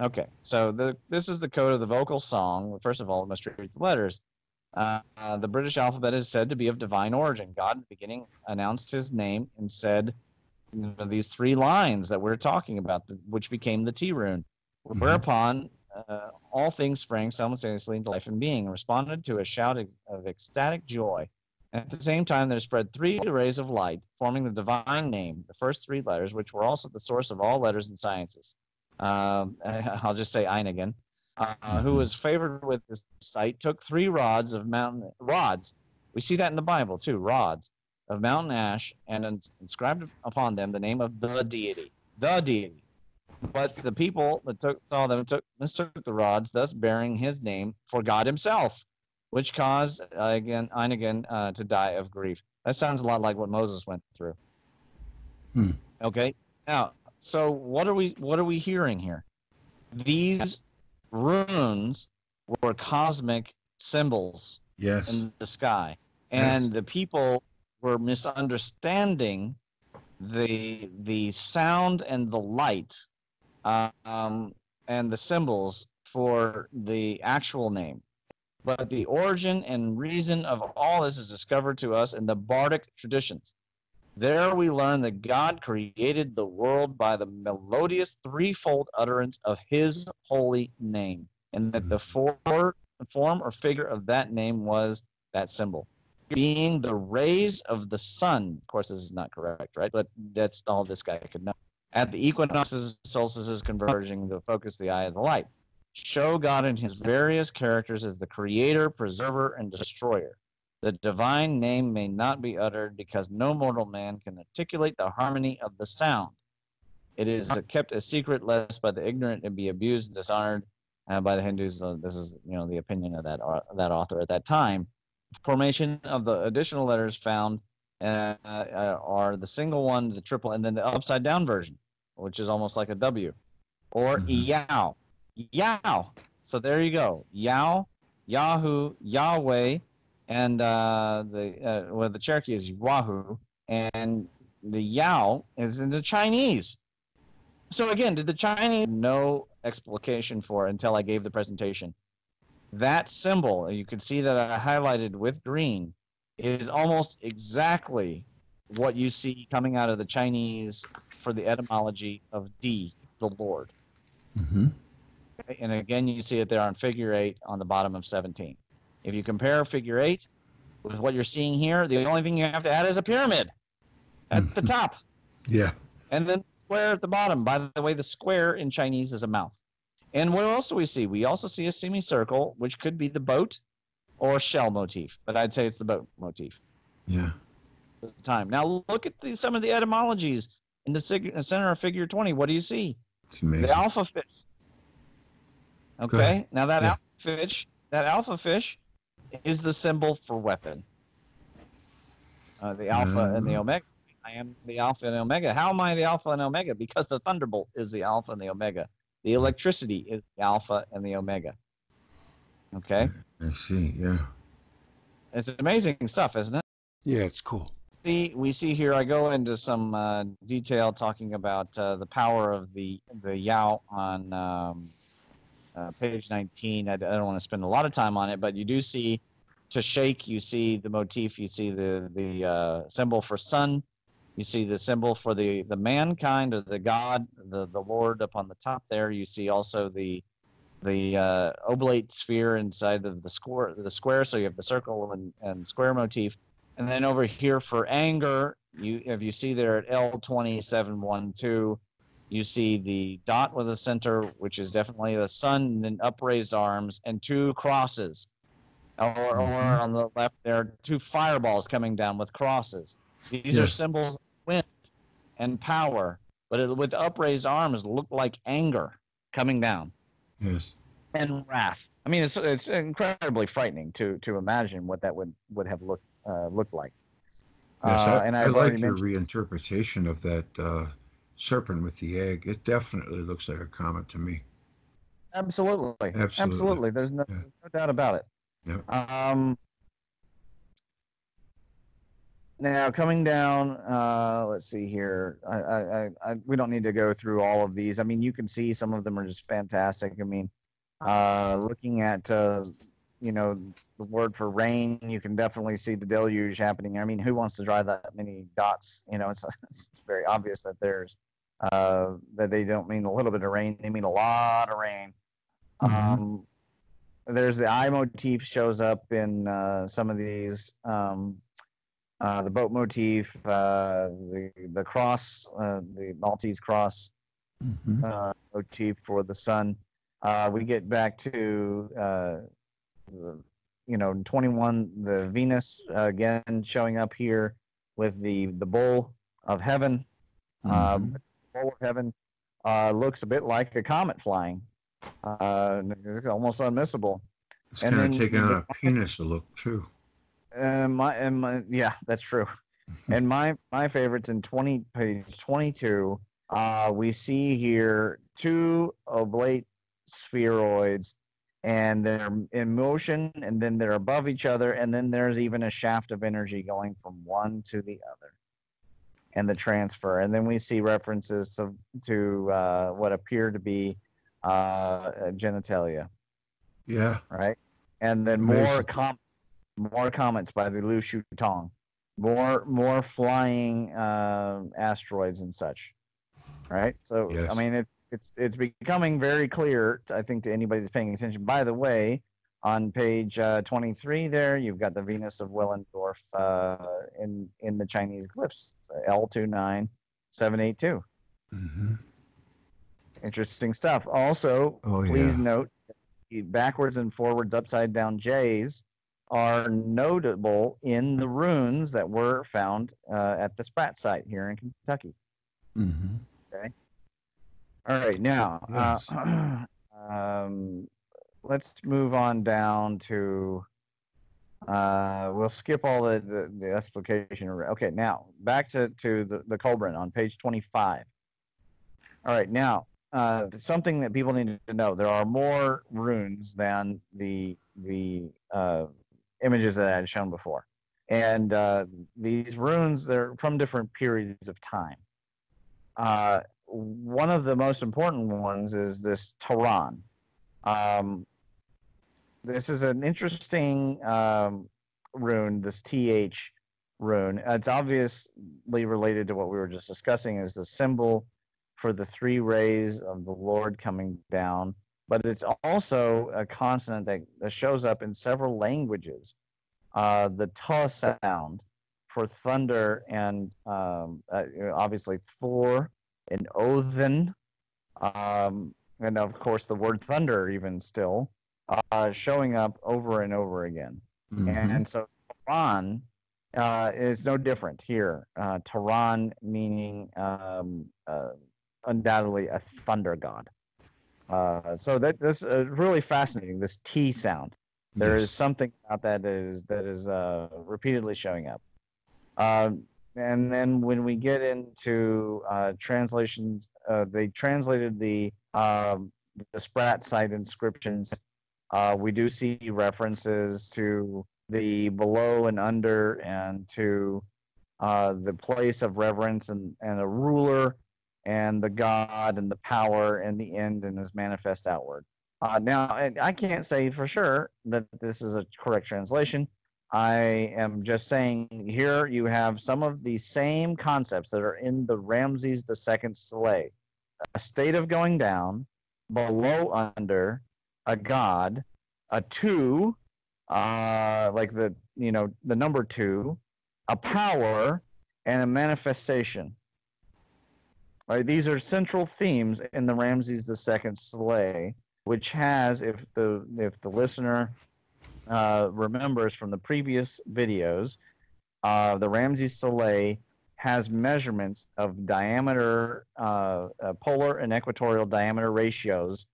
Okay, so the this is the code of the vocal song. First of all, it must read the letters. Uh, uh, the British alphabet is said to be of divine origin. God, in the beginning, announced His name and said you know, these three lines that we're talking about, which became the T rune. Mhm. Whereupon uh, all things sprang simultaneously into life and being, and responded to a shout of, of ecstatic joy. And at the same time, there spread three rays of light, forming the divine name, the first three letters, which were also the source of all letters and sciences. Um, I'll just say Einigan, uh, who Mhm. was favored with this sight, took three rods of mountain rods. We see that in the Bible too, rods of mountain ash, and ins- inscribed upon them the name of the deity, the deity. But the people that took saw them took mistook the rods, thus bearing his name for God Himself, which caused uh, again Einigan uh, to die of grief. That sounds a lot like what Moses went through. Hmm. Okay, now so what are we what are we hearing here? These runes were cosmic symbols Yes. in the sky, and the people were misunderstanding the the sound and the light um, and the symbols for the actual name. But the origin and reason of all this is discovered to us in the bardic traditions. There we learn that God created the world by the melodious threefold utterance of his holy name, and that the mm-hmm. for, form or figure of that name was that symbol. Being the rays of the sun. Of course, this is not correct, right? But that's all this guy could know. At the equinoxes, solstices, converging to focus the eye of the light. Show God in his various characters as the creator, preserver, and destroyer. The divine name may not be uttered because no mortal man can articulate the harmony of the sound. It is kept a secret lest by the ignorant it be abused and dishonored uh, by the Hindus. Uh, this is you know the opinion of that uh, that author at that time. Formation of the additional letters found uh, uh, are the single one, the triple, and then the upside down version, which is almost like a W, or Mhm. Yao, Yao. So there you go, Yao, Yahoo, Yahweh, and uh, the uh, well the Cherokee is Wahoo, and the Yao is in the Chinese. So again, did the Chinese no explication for until I gave the presentation? That symbol, you can see that I highlighted with green, is almost exactly what you see coming out of the Chinese for the etymology of D, the Lord. Mm-hmm. And again, you see it there on figure eight on the bottom of 17. If you compare figure eight with what you're seeing here, the only thing you have to add is a pyramid at the hmm. top Yeah. and then square at the bottom. By the way, the square in Chinese is a mouth. And what else do we see? We also see a semicircle, which could be the boat or shell motif, but I'd say it's the boat motif Yeah. time. Now look at the, some of the etymologies in the sig- center of figure 20. What do you see? It's amazing. The alpha fish. Okay, now that Yeah. alpha fish, that alpha fish is the symbol for weapon. Uh, the alpha and the Mm. omega. I am the alpha and omega. How am I the alpha and omega? Because the thunderbolt is the alpha and the omega. The electricity is the alpha and the omega. Okay, I see. Yeah. it's amazing stuff, isn't it? Yeah, it's cool. see we see here i go into some uh, detail talking about uh, the power of the the yao on um, uh, page 19 I, I don't want to spend a lot of time on it but you do see to shake you see the motif you see the the uh, symbol for sun. You see the symbol for the the mankind or the god the the lord up on the top there. You see also the the uh, oblate sphere inside of the square the square. So you have the circle and, and square motif. And then over here for anger, you if you see there at L2712, you see the dot with a center, which is definitely the sun, and then upraised arms and two crosses. Or, or Mhm. on the left there, are two fireballs coming down with crosses. These are symbols of wind and power, but it, with upraised arms look like anger coming down Yes. and wrath. I mean, it's it's incredibly frightening to to imagine what that would would have looked uh, looked like. Yes. Uh, I, and I I've already like your reinterpretation of that uh, serpent with the egg. It definitely looks like a comet to me. Absolutely. Absolutely. Absolutely. There's no, Yeah. no doubt about it. Yeah. Um, now coming down, uh, let's see here. I, I, I, we don't need to go through all of these. I mean, you can see some of them are just fantastic. I mean, uh, looking at, uh, you know, the word for rain, you can definitely see the deluge happening. I mean, who wants to draw that many dots? You know, it's, it's very obvious that there's, uh, that they don't mean a little bit of rain. They mean a lot of rain. Mhm. Um, there's the eye motif shows up in uh, some of these. Um, uh, the boat motif, uh, the the cross, uh, the Maltese cross Mhm. uh, motif for the sun. Uh, we get back to uh, the, you know 21 the Venus uh, again showing up here with the the bull of heaven. Um, bull heaven uh, looks a bit like a comet flying. Uh, it's almost unmissable. It's and kind of taking on a penis to look too. And my, and my yeah, that's true. and my my favorites in 20 page 22 uh we see here two oblate spheroids and they're in motion and then they're above each other and then there's even a shaft of energy going from one to the other and the transfer. And then we see references to to uh, what appear to be uh, genitalia, Yeah. Right. And then more com- more comments by the Liu Shu Tong, more more flying uh, asteroids and such, right? So Yes. I mean it's it's it's becoming very clear, I think, to anybody that's paying attention. By the way, on page uh, 23 there, you've got the Venus of Willendorf uh, in in the Chinese glyphs, L29782. hmm Interesting stuff. Also, Oh, please yeah. note backwards and forwards upside down J's are notable in the runes that were found uh, at the Spratt site here in Kentucky. hmm All right, now Yes. uh, um, let's move on down to. Uh, we'll skip all the, the, the explication. Okay, now back to, to the, the Coelbren on page 25. All right, now uh, something that people need to know: there are more runes than the the uh, images that I had shown before, and uh, these runes they're from different periods of time. Uh, one of the most important ones is this Tehran. Um, this is an interesting um, rune, this TH rune. It's obviously related to what we were just discussing, is the symbol for the three rays of the Lord coming down. But it's also a consonant that, that shows up in several languages. Uh, the ta sound for thunder and um, uh, obviously Thor and Odin, um, and of course the word thunder even still uh, showing up over and over again. Mhm. And so Tehran uh, is no different here. Uh, Tehran meaning um, uh, undoubtedly a thunder god. Uh, so that this is really fascinating. This T sound. There is Yes. something about that that is that is uh, repeatedly showing up. Um, and then when we get into uh, translations, uh, they translated the um, the Sprat site inscriptions. Uh, we do see references to the below and under, and to uh, the place of reverence and, and a ruler, and the God and the power and the end and his manifest outward. Uh, now, I can't say for sure that this is a correct translation. I am just saying here you have some of the same concepts that are in the Ramses II sleigh. A state of going down, below under, a god, a two, uh, like the you know the number two, a power, and a manifestation. Right, these are central themes in the Ramses II sleigh, which has, if the if the listener uh, remembers from the previous videos, uh, the Ramses sleigh has measurements of diameter, uh, uh, polar and equatorial diameter ratios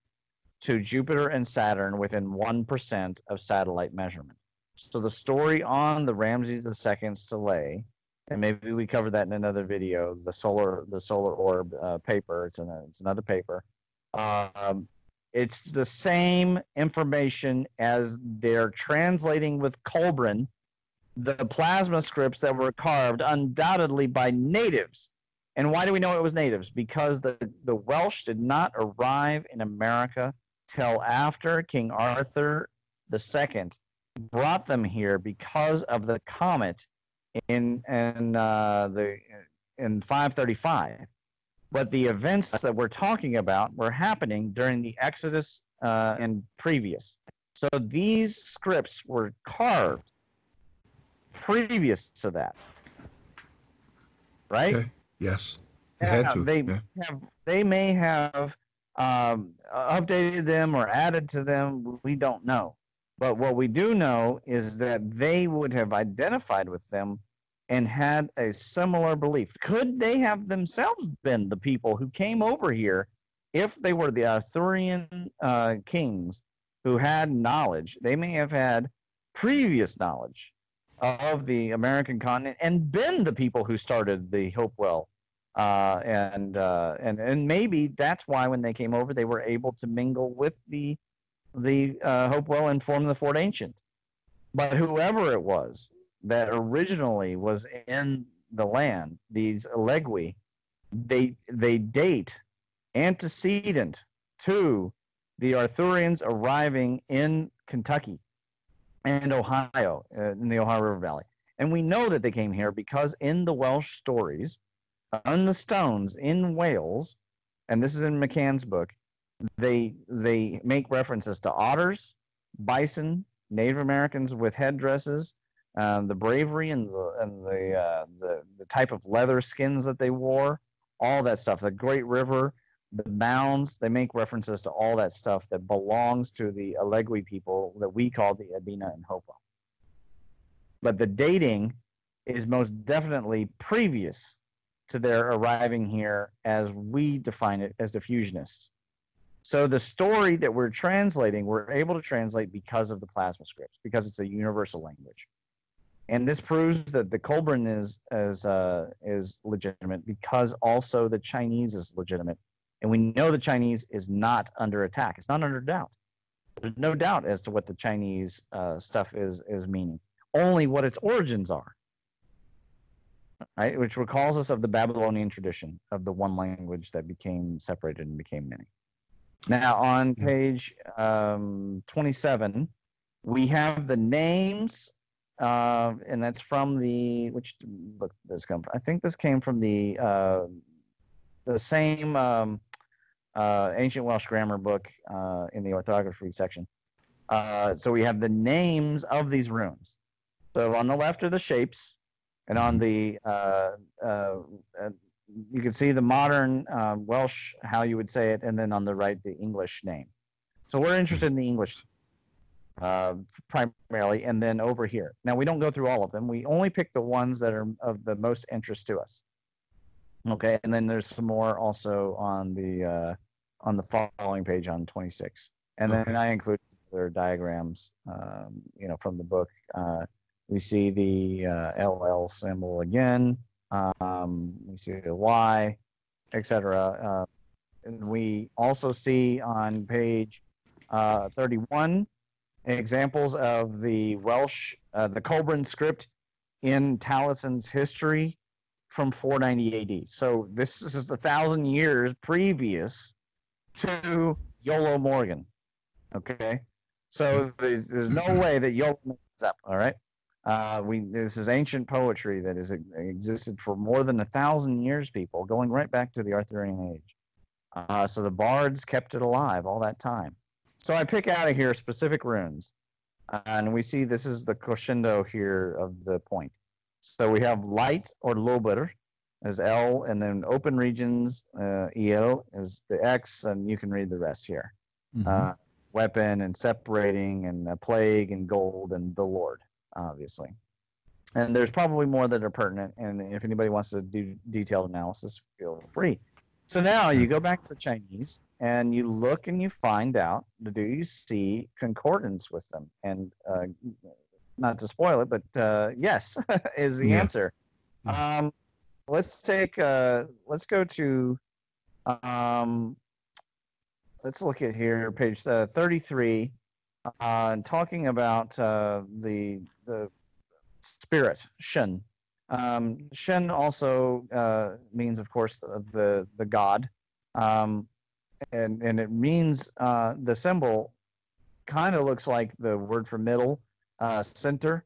to Jupiter and Saturn within 1% of satellite measurement. So the story on the Ramses II sleigh, and maybe we cover that in another video, the solar the solar orb uh, paper. It's it's another paper. Um, it's the same information as they're translating with Coelbren, the plasma scripts that were carved undoubtedly by natives. And why do we know it was natives? Because the, the Welsh did not arrive in America till after King Arthur II brought them here because of the comet in in uh, the in 535. But the events that we're talking about were happening during the Exodus uh, and previous. So these scripts were carved previous to that, right? Okay. Yes. They had Yeah, to. They yeah. have. They may have um, updated them or added to them. We don't know. But what we do know is that they would have identified with them and had a similar belief. Could they have themselves been the people who came over here if they were the Arthurian uh, kings who had knowledge? They may have had previous knowledge of the American continent and been the people who started the Hopewell uh, and uh, and and maybe that's why when they came over, they were able to mingle with the the uh, Hopewell and form the Fort Ancient. But whoever it was that originally was in the land, these Elegui, they they date antecedent to the Arthurians arriving in Kentucky and Ohio uh, in the Ohio River Valley. And we know that they came here because in the Welsh stories, on the stones in Wales, and this is in McCann's book, they they make references to otters, bison, Native Americans with headdresses, um, the bravery and the and the, uh, the the type of leather skins that they wore, all that stuff. The Great River, the mounds, they make references to all that stuff that belongs to the Elegui people that we call the Adena and Hopa. But the dating is most definitely previous to their arriving here as we define it as diffusionists. So the story that we're translating, we're able to translate because of the plasma scripts, because it's a universal language. And this proves that the Coelbren is is uh, is legitimate because also the Chinese is legitimate, and we know the Chinese is not under attack. It's not under doubt. There's no doubt as to what the Chinese uh, stuff is is meaning. Only what its origins are. Right, which recalls us of the Babylonian tradition of the one language that became separated and became many. Now, on page um, 27, we have the names, uh, and that's from the which book this come from? I think this came from the uh, the same um, uh, ancient Welsh grammar book uh, in the orthography section. Uh, so we have the names of these runes. So on the left are the shapes, and on the uh, you can see the modern uh, Welsh, how you would say it, and then on the right, the English name. So we're interested in the English uh, primarily, and then over here. Now, we don't go through all of them. We only pick the ones that are of the most interest to us. Okay, and then there's some more also on the uh, on the following page on 26, and then okay. I include other diagrams, um, you know, from the book. Uh, we see the LL uh, symbol again. Um, we see the Y, etc. Uh, and we also see on page uh, 31 examples of the Welsh, uh, the Coelbren script in Taliesin's history from 490 AD. So this is the thousand years previous to Iolo Morgan. Okay, so there's, there's no way that Iolo is up. All right. Uh, we this is ancient poetry that has existed for more than a thousand years, people, going right back to the Arthurian age. Uh, so the bards kept it alive all that time. So I pick out of here specific runes, and we see this is the crescendo here of the point. So we have light or lober as L, and then open regions uh, EL is the X, and you can read the rest here. Mm-hmm. Uh, weapon and separating and plague and gold and the Lord obviously. And there's probably more that are pertinent. And if anybody wants to do detailed analysis, feel free. So now you go back to Chinese and you look and you find out do you see concordance with them? And uh, not to spoil it, but uh, yes is the yeah. answer. Um, let's take uh, let's go to um, let's look at here page uh, 33 uh, talking about uh, the the spirit Shen. Um, Shen also uh, means, of course, the the, the god, um, and and it means uh, the symbol kind of looks like the word for middle, uh, center,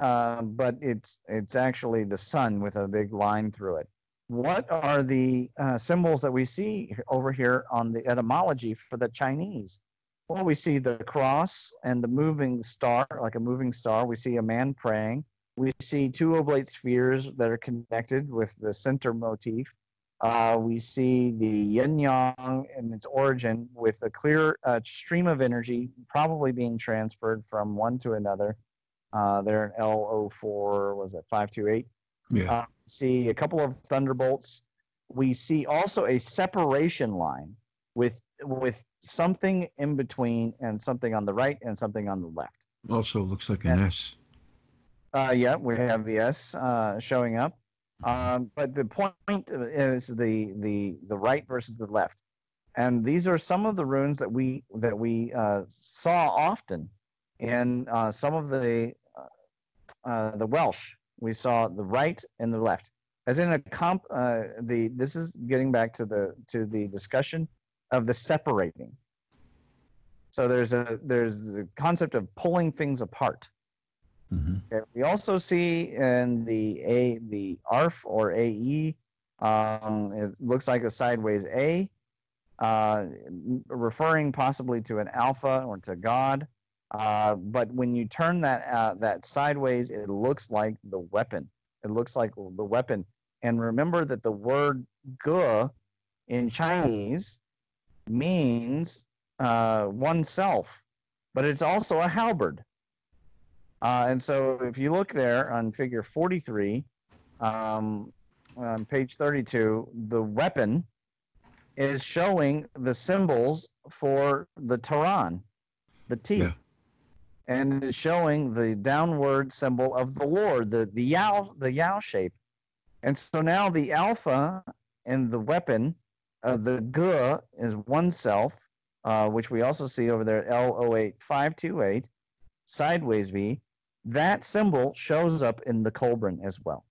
uh, but it's it's actually the sun with a big line through it. What are the symbols that we see over here on the etymology for the Chinese? Well, we see the cross and the moving star, like a moving star. We see a man praying. We see two oblate spheres that are connected with the center motif. Uh, we see the yin yang and its origin with a clear uh, stream of energy, probably being transferred from one to another. Uh, there in L04, was it 528? Yeah. Uh, see a couple of thunderbolts. We see also a separation line with with something in between and something on the right and something on the left. Also looks like an and, S. Uh, yeah, we have the S uh, showing up. Um, but the point is the the the right versus the left, and these are some of the runes that we that we uh, saw often in uh, some of the uh, the Welsh we saw the right and the left. As in a comp, uh, the this is getting back to the to the discussion of the separating. So there's a there's the concept of pulling things apart. hmm Okay, We also see in the A, the ARF or AE, um, it looks like a sideways A, uh, referring possibly to an alpha or to God. Uh, but when you turn that uh, that sideways, it looks like the weapon. It looks like the weapon. And remember that the word "ge" in Chinese means uh, oneself, but it's also a halberd. Uh, and so if you look there on figure 43, um, on page 32, the weapon is showing the symbols for the Tehran, the T. Yeah. And is showing the downward symbol of the Lord, the, the Yao, the Yao shape. And so now the alpha and the weapon, uh, the Gu is oneself, uh, which we also see over there, L08528, sideways V. That symbol shows up in the Coelbren as well.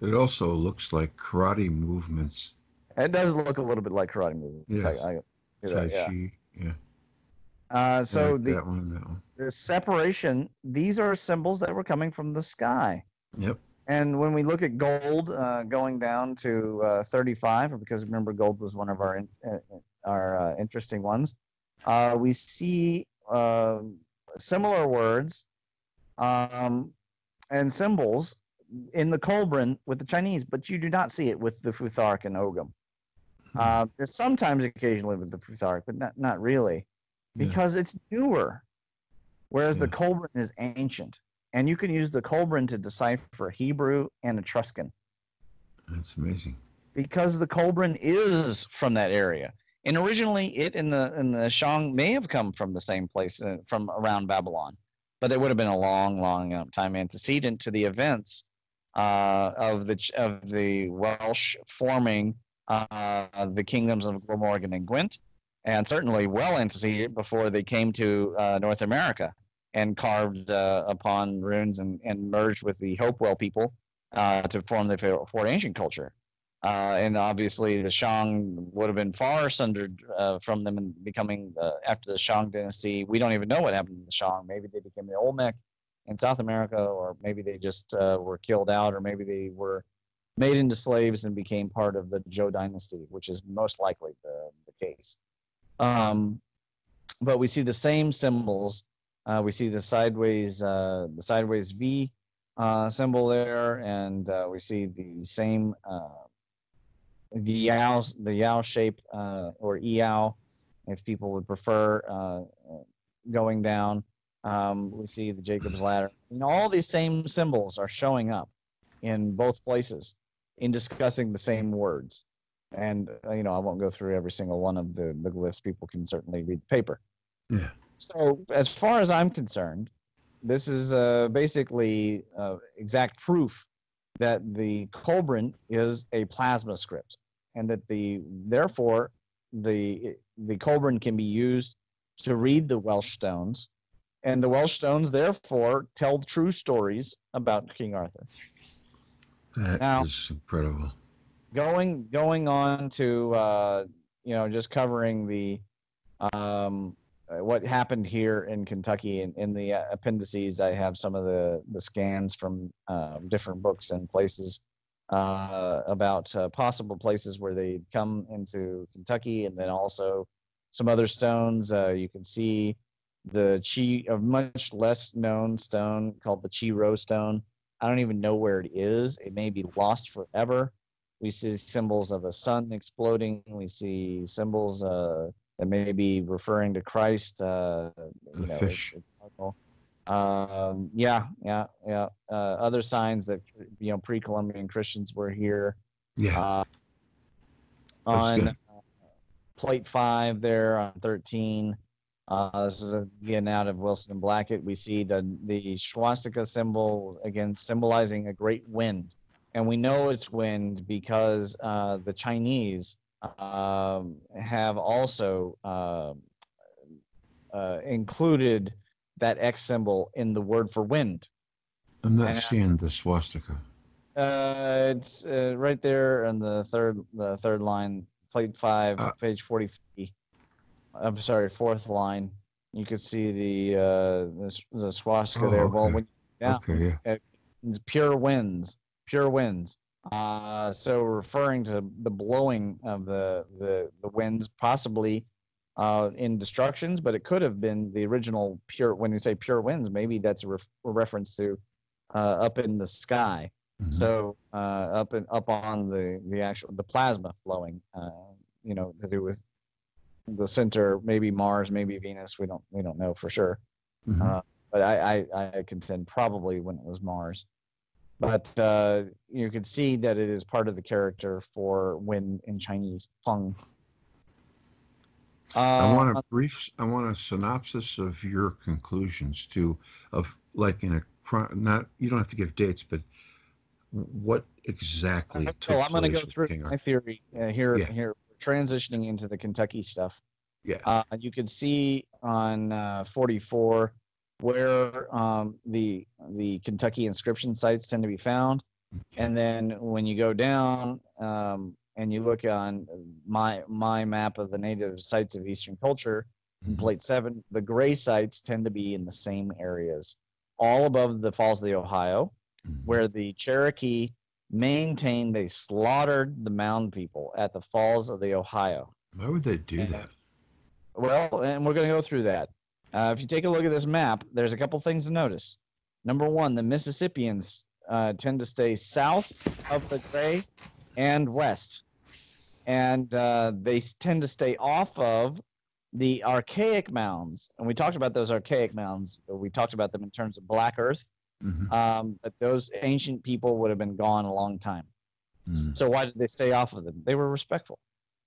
It also looks like karate movements. It does look a little bit like karate movements. It's Yes. like- I- Tai yeah. Chi. Yeah. Uh, so like the, that one, that one. The separation, these are symbols that were coming from the sky. Yep. And when we look at gold uh, going down to uh, 35, because remember gold was one of our in, uh, our uh, interesting ones, uh, we see uh, similar words um, and symbols in the Coelbren with the Chinese, but you do not see it with the Futhark and Ogam. Uh, sometimes occasionally with the Futhark, but not, not really, Yeah. because it's newer. Whereas the Yeah. Coelbren is ancient and you can use the Coelbren to decipher Hebrew and Etruscan That's amazing. because the Colburn is from that area. And originally, it and the and the Shang may have come from the same place uh, from around Babylon, but it would have been a long, long uh, time antecedent to the events uh, of the of the Welsh forming uh, the kingdoms of Glamorgan and Gwent, and certainly well antecedent before they came to uh, North America and carved uh, upon runes and, and merged with the Hopewell people uh, to form the Fort Ancient culture. Uh, and obviously, the Shang would have been far sundered uh, from them and becoming uh, after the Shang dynasty. We don't even know what happened to the Shang. Maybe they became the Olmec in South America, or maybe they just uh, were killed out, or maybe they were made into slaves and became part of the Zhou dynasty, which is most likely the, the case. Um, but we see the same symbols. Uh, we see the sideways, uh, the sideways V uh, symbol there, and uh, we see the same uh, the Yao, the Yao shape uh, or Yao, if people would prefer going down. Um, we see the Jacob's ladder. You know, all these same symbols are showing up in both places in discussing the same words. And you know, I won't go through every single one of the the glyphs. People can certainly read the paper. Yeah. So, as far as I'm concerned, this is uh, basically uh, exact proof that the Coelbren is a plasma script, and that the therefore the the Coelbren can be used to read the Welsh stones, and the Welsh stones therefore tell true stories about King Arthur. That is Now- incredible. Going going on to uh, you know just covering the um, what happened here in Kentucky in, in the uh, appendices. I have some of the the scans from um, different books and places uh, about uh, possible places where they come into Kentucky, and then also some other stones. Uh, you can see the chi, a much less known stone called the Chi Rho stone. I don't even know where it is. It may be lost forever. We see symbols of a sun exploding. We see symbols uh, that may be referring to Christ. Uh, you know, fish. it's- it's- um, yeah, yeah, yeah. Uh, other signs that you know pre-Columbian Christians were here. Yeah. Uh, on uh, plate five there on 13. Uh, this is again out of Wilson and Blackett. We see the the swastika symbol again symbolizing a great wind, and we know it's wind because uh, the Chinese have also um uh, included that X symbol in the word for wind. I'm not and seeing the swastika. Uh, it's uh, right there on the third the third line, plate five, Uh, page forty three. I'm sorry, fourth line. You could see the uh, the, the swastika Oh, there. Well, okay. when yeah, Okay, yeah. it's pure winds, pure winds. Uh, so referring to the blowing of the the the winds, possibly uh, in destructions, but it could have been the original pure. When you say pure winds, maybe that's a, ref- a reference to uh, up in the sky. Mhm. So uh, up and up on the the actual the plasma flowing, uh, you know, to do with the center, maybe Mars, maybe Venus. We don't we don't know for sure Mhm. uh, but I, I, I contend probably when it was Mars. But uh, you could see that it is part of the character for when in Chinese Feng. I want Uh, a brief, I want a synopsis of your conclusions too, of like in a, not, you don't have to give dates, but what exactly took so I'm going to go through King my theory uh, here. Yeah. Here, transitioning into the Kentucky stuff. Yeah. Uh, you can see on uh, 44 where um, the the Kentucky inscription sites tend to be found, and then when you go down um, and you look on my my map of the native sites of Eastern culture, in plate seven, the gray sites tend to be in the same areas, all above the Falls of the Ohio, Mhm. where the Cherokee maintained they slaughtered the mound people at the Falls of the Ohio. Why would they do Yeah. that? Well, and we're going to go through that. Uh, if you take a look at this map, there's a couple things to notice. Number one, the Mississippians uh, tend to stay south of the Gray and west, and uh, they tend to stay off of the archaic mounds. And we talked about those archaic mounds. We talked about them in terms of black earth, Mhm. um, but those ancient people would have been gone a long time. Mhm. So why did they stay off of them? They were respectful.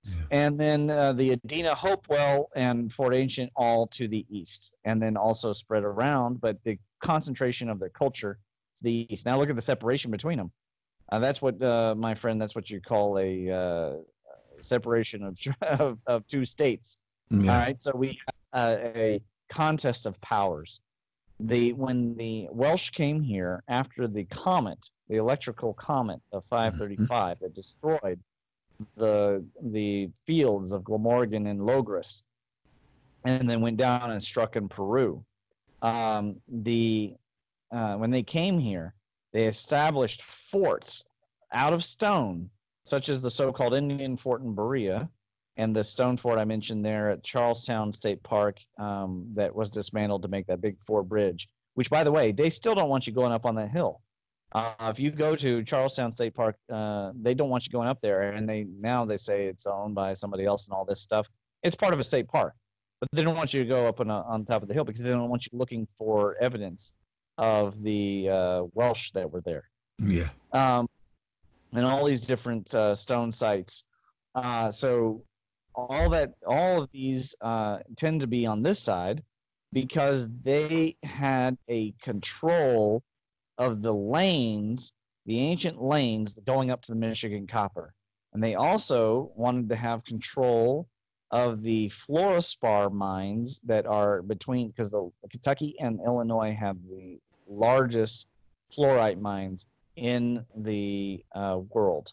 Yeah. And then uh, the Adena Hopewell and Fort Ancient all to the east, and then also spread around, but the concentration of their culture to the east. Now look at the separation between them. Uh, that's what, uh, my friend, that's what you call a uh, separation of, of, of two states. All Yeah. right, so we have uh, a contest of powers. The when the Welsh came here after the comet, the electrical comet of 535 that destroyed the the fields of Glamorgan and Logres, and then went down and struck in Peru. Um, the uh, when they came here, they established forts out of stone, such as the so-called Indian Fort in Berea, and the stone fort I mentioned there at Charlestown State Park um, that was dismantled to make that big Fort Bridge. Which, by the way, they still don't want you going up on that hill. Uh, if you go to Charlestown State Park, uh, they don't want you going up there, and they now they say it's owned by somebody else and all this stuff. It's part of a state park, but they don't want you to go up on, a, on top of the hill because they don't want you looking for evidence of the uh, Welsh that were there Yeah. um, and all these different uh, stone sites. Uh, so all that, all of these uh, tend to be on this side because they had a control of the lanes, the ancient lanes going up to the Michigan Copper, and they also wanted to have control of the fluorspar mines that are between because the Kentucky and Illinois have the largest fluorite mines in the uh, world,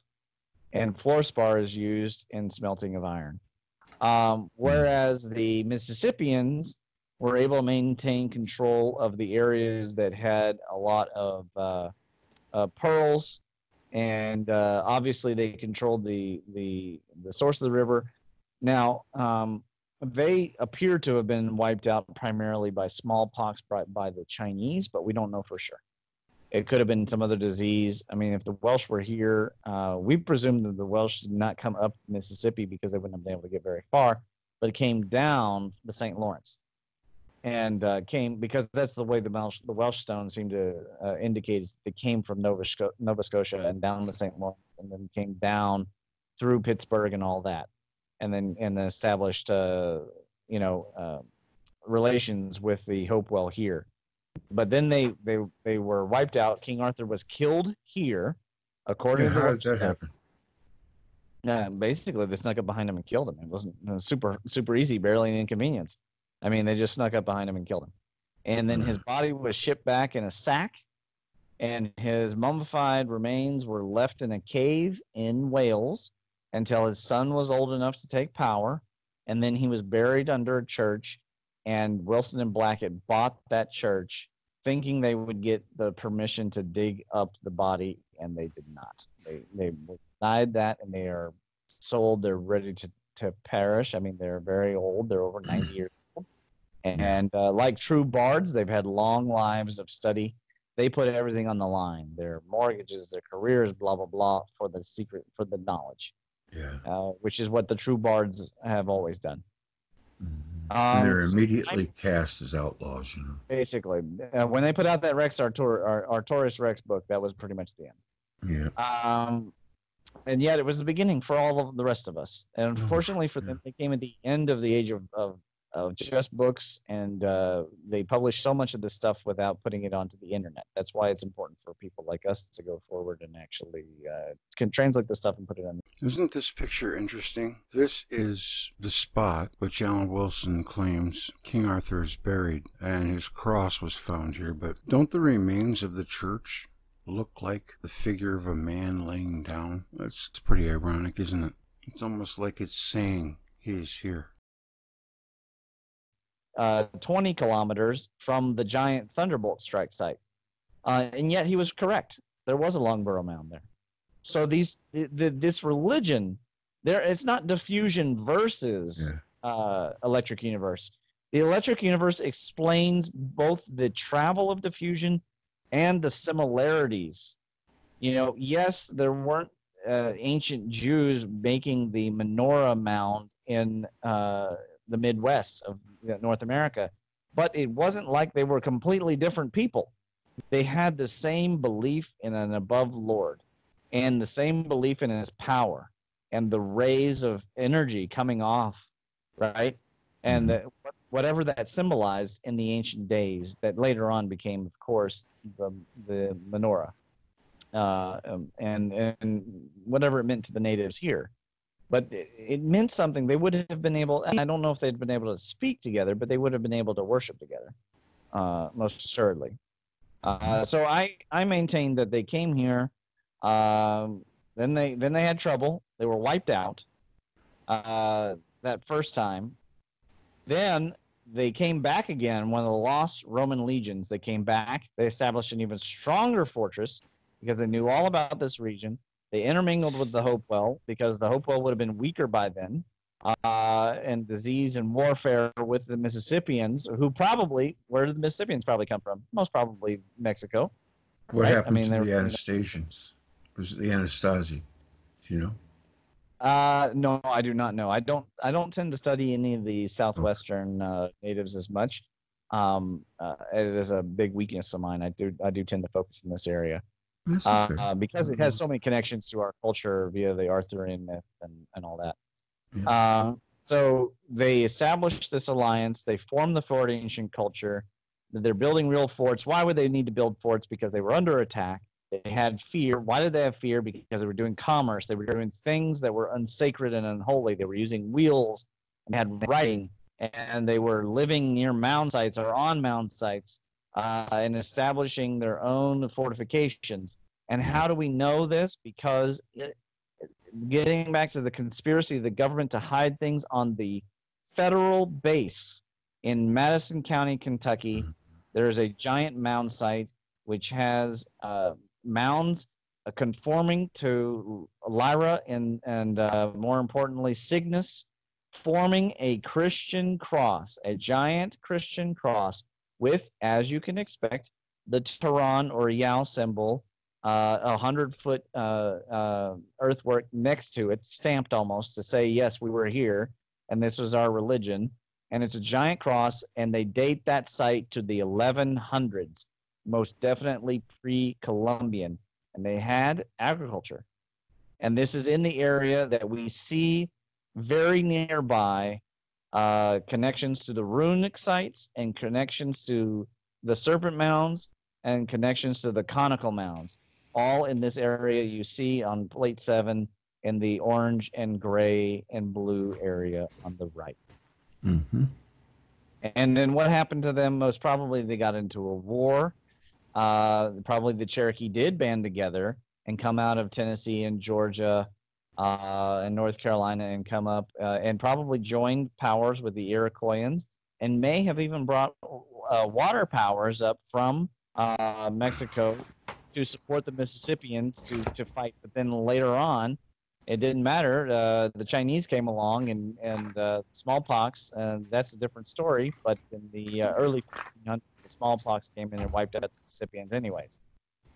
and fluorspar is used in smelting of iron. Um, whereas the Mississippians were able to maintain control of the areas that had a lot of uh, uh, pearls, and uh, obviously they controlled the the the source of the river. Now, um, they appear to have been wiped out primarily by smallpox brought by the Chinese, but we don't know for sure. It could have been some other disease. I mean, if the Welsh were here, uh, we presume that the Welsh did not come up Mississippi because they wouldn't have been able to get very far, but it came down the St. Lawrence and uh, came because that's the way the Welsh, the Welsh stones seem to uh, indicate is they came from Nova, Sco- Nova Scotia and down the St. Lawrence and then came down through Pittsburgh and all that, and then and then established uh, you know uh, relations with the Hopewell here. But then they they they were wiped out. King Arthur was killed here, according Yeah, to how did that happen? uh, basically, they snuck up behind him and killed him. It wasn't it was super super easy, barely an inconvenience. I mean, they just snuck up behind him and killed him. And then his body was shipped back in a sack and his mummified remains were left in a cave in Wales until his son was old enough to take power, and then he was buried under a church. And Wilson and Blackett bought that church, thinking they would get the permission to dig up the body, and they did not. They they denied that, and they are sold. They're ready to to perish. I mean, they're very old. They're over ninety years and uh, like true bards, they've had long lives of study. They put everything on the line: their mortgages, their careers, blah blah blah, for the secret, for the knowledge Yeah. uh, which is what the true bards have always done. Mhm. Um, and they're so immediately cast as outlaws, you know. basically, uh, when they put out that Rex Artur- Ar- Rex book, that was pretty much the end. Yeah. Um, and yet, it was the beginning for all of the rest of us. And unfortunately for them, they came at the end of the age of, of, of just books, and uh, they publish so much of this stuff without putting it onto the internet. That's why it's important for people like us to go forward and actually uh, can translate the stuff and put it on. Isn't this picture interesting? This is the spot which Alan Wilson claims King Arthur is buried, and his cross was found here. But don't the remains of the church look like the figure of a man laying down? That's pretty ironic, isn't it? It's almost like it's saying he is here. Uh, 20 kilometers from the giant Thunderbolt strike site. Uh, and yet he was correct. There was a long barrow mound there. So these th- th- this religion, there it's not diffusion versus uh, electric universe. The electric universe explains both the travel of diffusion and the similarities. You know, yes, there weren't uh, ancient Jews making the menorah mound in uh, the Midwest of North America, but it wasn't like they were completely different people. They had the same belief in an above Lord and the same belief in his power and the rays of energy coming off, right? And the, whatever that symbolized in the ancient days, that later on became, of course, the, the menorah. Uh, um, and and whatever it meant to the natives here but it, meant something. They would have been able. And I don't know if they'd been able to speak together, but they would have been able to worship together, uh, most assuredly. Uh, so I I maintain that they came here, um, then they then they had trouble. They were wiped out uh, that first time. Then they came back again. One of the lost Roman legions. They came back. They established an even stronger fortress because they knew all about this region. They intermingled with the Hopewell because the Hopewell would have been weaker by then, uh, and disease and warfare with the Mississippians, who probably where did the Mississippians probably come from? Most probably Mexico. What Right, I happened mean, to the Anastasians? Was it the Anastasi? Do you know? Uh, no, I do not know. I don't. I don't tend to study any of the southwestern uh, natives as much. Um, uh, it is a big weakness of mine. I do. I do tend to focus in this area. Uh, okay. uh, because it has so many connections to our culture via the Arthurian myth and, and all that. Yeah. Uh, so they established this alliance. They formed the Fort Ancient culture. They're building real forts. Why would they need to build forts? Because they were under attack. They had fear. Why did they have fear? Because they were doing commerce. They were doing things that were unsacred and unholy. They were using wheels and had writing, and they were living near mound sites or on mound sites uh, and establishing their own fortifications. And how do we know this? Because it, getting back to the conspiracy of the government to hide things on the federal base in Madison County, Kentucky, there is a giant mound site which has uh, mounds uh, conforming to Lyra and and uh, more importantly Cygnus, forming a Christian cross, a giant Christian cross with, as you can expect, the Tehran or Yao symbol, uh, a hundred foot uh, uh, earthwork next to it, stamped almost to say, yes, we were here, and this is our religion. And it's a giant cross, and they date that site to the 1100s, most definitely pre Columbian. And they had agriculture. And this is in the area that we see very nearby uh, connections to the runic sites and connections to the serpent mounds and connections to the conical mounds, all in this area you see on plate seven in the orange and gray and blue area on the right. Mm-hmm. And then what happened to them? Most probably they got into a war. uh, probably the Cherokee did band together and come out of Tennessee and Georgia uh, and North Carolina and come up uh, and probably joined powers with the Iroquoians and may have even brought uh, water powers up from uh, Mexico to support the Mississippians to, to fight. But then later on, it didn't matter. Uh, the Chinese came along and, and uh, smallpox, and that's a different story. But in the early 1500s, the smallpox came in and wiped out the Mississippians, anyways.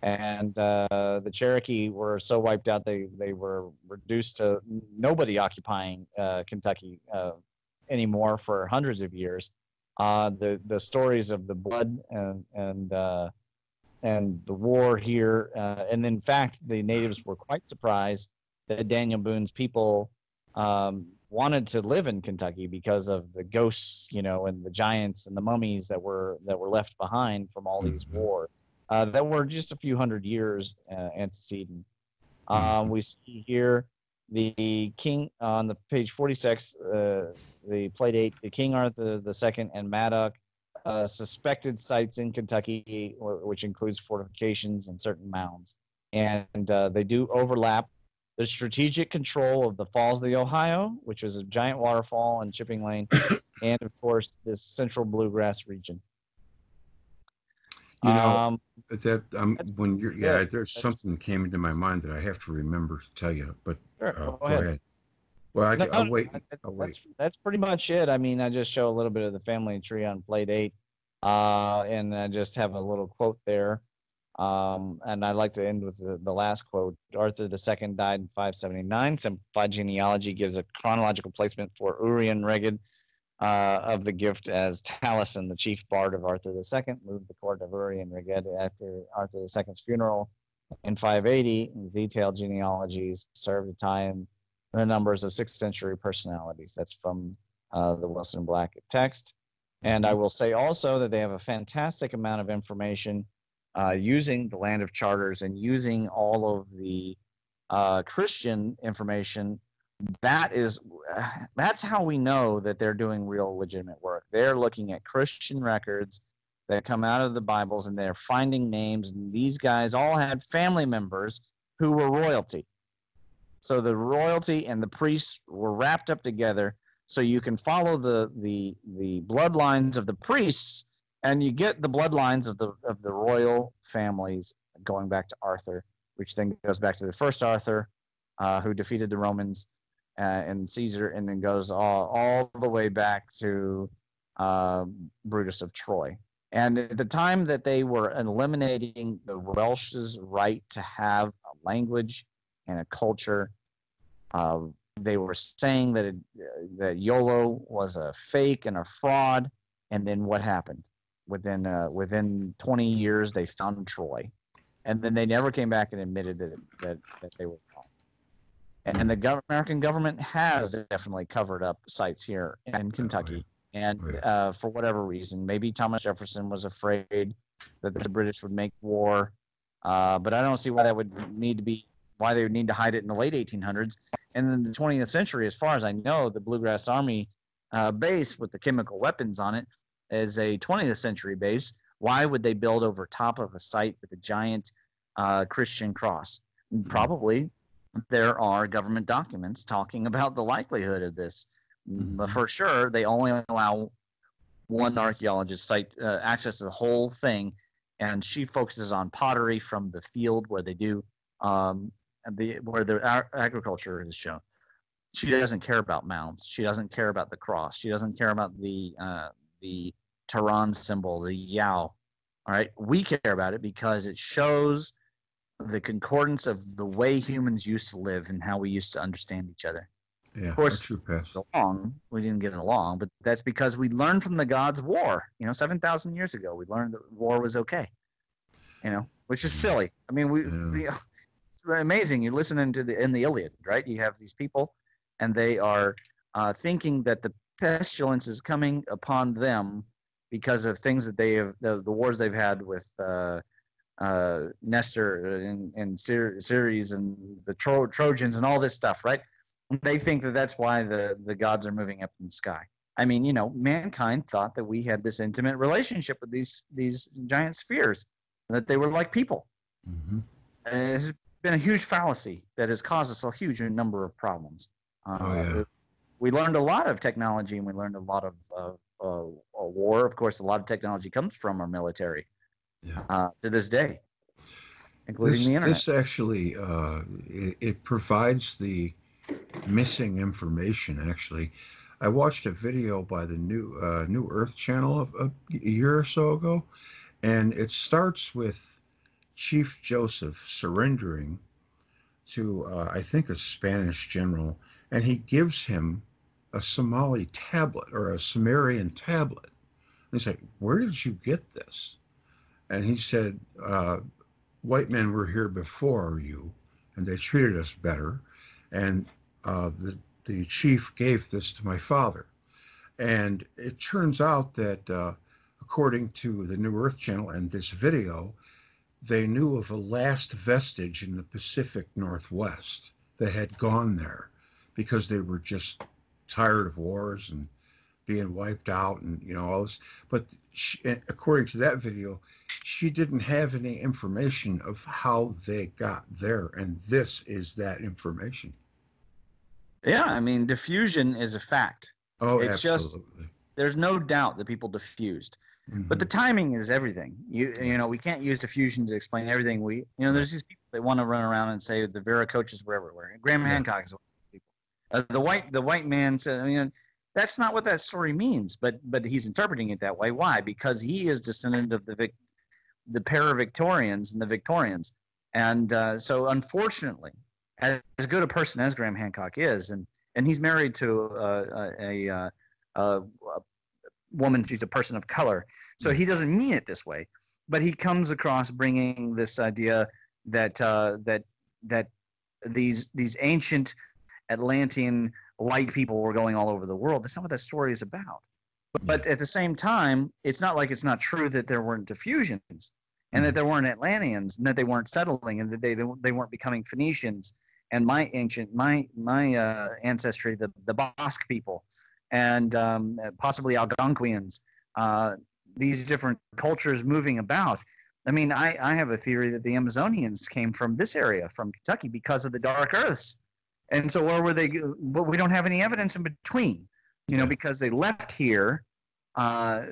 And uh, the Cherokee were so wiped out, they, they were reduced to nobody occupying uh, Kentucky uh, anymore for hundreds of years. the, the stories of the blood and, and and the war here. Uh, and in fact, the natives were quite surprised that Daniel Boone's people um, wanted to live in Kentucky because of the ghosts, you know, and the giants and the mummies that were that were left behind from all these mm-hmm. wars uh, that were just a few hundred years uh, antecedent. Um, mm-hmm. we see here the king on the page 46, uh, the play date, the King Arthur II and Madoc uh, suspected sites in Kentucky, which includes fortifications and certain mounds. And uh, they do overlap the strategic control of the Falls of the Ohio, which is a giant waterfall and Chipping lane, and of course this central bluegrass region. You know um, that um, when you're yeah, there's that's, something that came into my mind that I have to remember to tell you, but sure, uh, go, ahead. ahead. Well, I, will wait. I'll wait. That's, that's pretty much it. I mean, I just show a little bit of the family tree on plate eight, uh, and I just have a little quote there. Um, and I'd like to end with the, the last quote. Arthur II died in 579. Simplified genealogy gives a chronological placement for Urien Rheged uh, of the gift as Taliesin, the chief bard of Arthur II, moved the court of Urien Rheged after Arthur II's funeral in 580. Detailed genealogies serve to tie in the numbers of sixth century personalities. That's from uh, the Wilson Blackett text. And I will say also that they have a fantastic amount of information uh, using the Llandaff charters and using all of the uh, Christian information, that is that's how we know that they're doing real legitimate work. They're looking at Christian records that come out of the Bibles and they're finding names. And these guys all had family members who were royalty. So the royalty and the priests were wrapped up together. So you can follow the the the bloodlines of the priests and you get the bloodlines of the of the royal families going back to Arthur, which then goes back to the first Arthur, uh, who defeated the Romans uh, and Caesar, and then goes all, all the way back to uh, Brutus of Troy. And at the time that they were eliminating the Welsh's right to have a language and a culture, uh, they were saying that it, that Iolo was a fake and a fraud. And then what happened? within uh, within 20 years they found Troy, and then they never came back and admitted that that, that they were. And the gov- American government has definitely covered up sites here in Kentucky, and uh, for whatever reason, maybe Thomas Jefferson was afraid that the British would make war, uh, but I don't see why that would need to be why they would need to hide it in the late 1800s. And in the 20th century, as far as I know, the Bluegrass Army uh, base with the chemical weapons on it as a 20th century base, why would they build over top of a site with a giant uh, Christian cross? Mm-hmm. Probably there are government documents talking about the likelihood of this. Mm-hmm. But for sure, they only allow one archaeologist site uh, access to the whole thing, and she focuses on pottery from the field where they do um, the where the agriculture is shown. She doesn't care about mounds. She doesn't care about the cross. She doesn't care about the uh, the Tehran symbol, the Yao. All right, we care about it because it shows the concordance of the way humans used to live and how we used to understand each other. Yeah, of course, true pass. Along, we didn't get along, but that's because we learned from the gods' war. You know, seven thousand years ago, we learned that war was okay. You know, which is silly. I mean, we, yeah. we it's amazing. You're listening to the in the Iliad, right? You have these people, and they are uh, thinking that the pestilence is coming upon them because of things that they have the, the wars they've had with uh, uh, Nestor and, and Ceres and the Tro- Trojans and all this stuff, right? They think that that's why the, the gods are moving up in the sky. I mean, you know, mankind thought that we had this intimate relationship with these these giant spheres. that they were like people. Mhm. And it's been a huge fallacy that has caused us a huge number of problems. Uh, Oh, yeah. We learned a lot of technology and we learned a lot of uh, uh, war. Of course, a lot of technology comes from our military Yeah. uh, to this day, including This, the internet. this actually uh, it, it provides the missing information. Actually, I watched a video by the new uh, New Earth channel of, a year or so ago, and it starts with Chief Joseph surrendering to uh, I think a Spanish general, and he gives him a Somali tablet or a Sumerian tablet. And he's like, "Where did you get this?" And he said, uh, white men were here before you, and they treated us better. And uh, the the chief gave this to my father, and it turns out that uh, according to the New Earth Channel and this video, they knew of a last vestige in the Pacific Northwest that had gone there because they were just tired of wars and being wiped out and you know all this. But she, according to that video, she didn't have any information of how they got there, and this is that information. Yeah, I mean, diffusion is a fact. Oh, It's just- absolutely. There's no doubt that people diffused, but the Mhm. timing is everything. You you know, we can't use diffusion to explain everything. We you know, there's these people that want to run around and say the Viracochas were everywhere. And Graham Yeah. Hancock is one of those people. Uh, the white the white man said, I mean, that's not what that story means, but but he's interpreting it that way. Why? Because he is descendant of the Vic, the para-Victorians and the Victorians, and uh, so unfortunately, as, good a person as Graham Hancock is, and and he's married to uh, a, a, a, a woman. She's a person of color, so he doesn't mean it this way, but he comes across bringing this idea that uh, that that these these ancient Atlantean white people were going all over the world. That's not what that story is about. But, but at the same time, it's not like it's not true that there weren't diffusions and that there weren't Atlanteans and that they weren't settling and that they they weren't becoming Phoenicians and my ancient my my uh, ancestry the the Basque people and um, possibly Algonquians uh, these different cultures moving about. I mean, I, I have a theory that the Amazonians came from this area, from Kentucky, because of the dark earths. And so, where were they? But we don't have any evidence in between, you know, because they left here uh,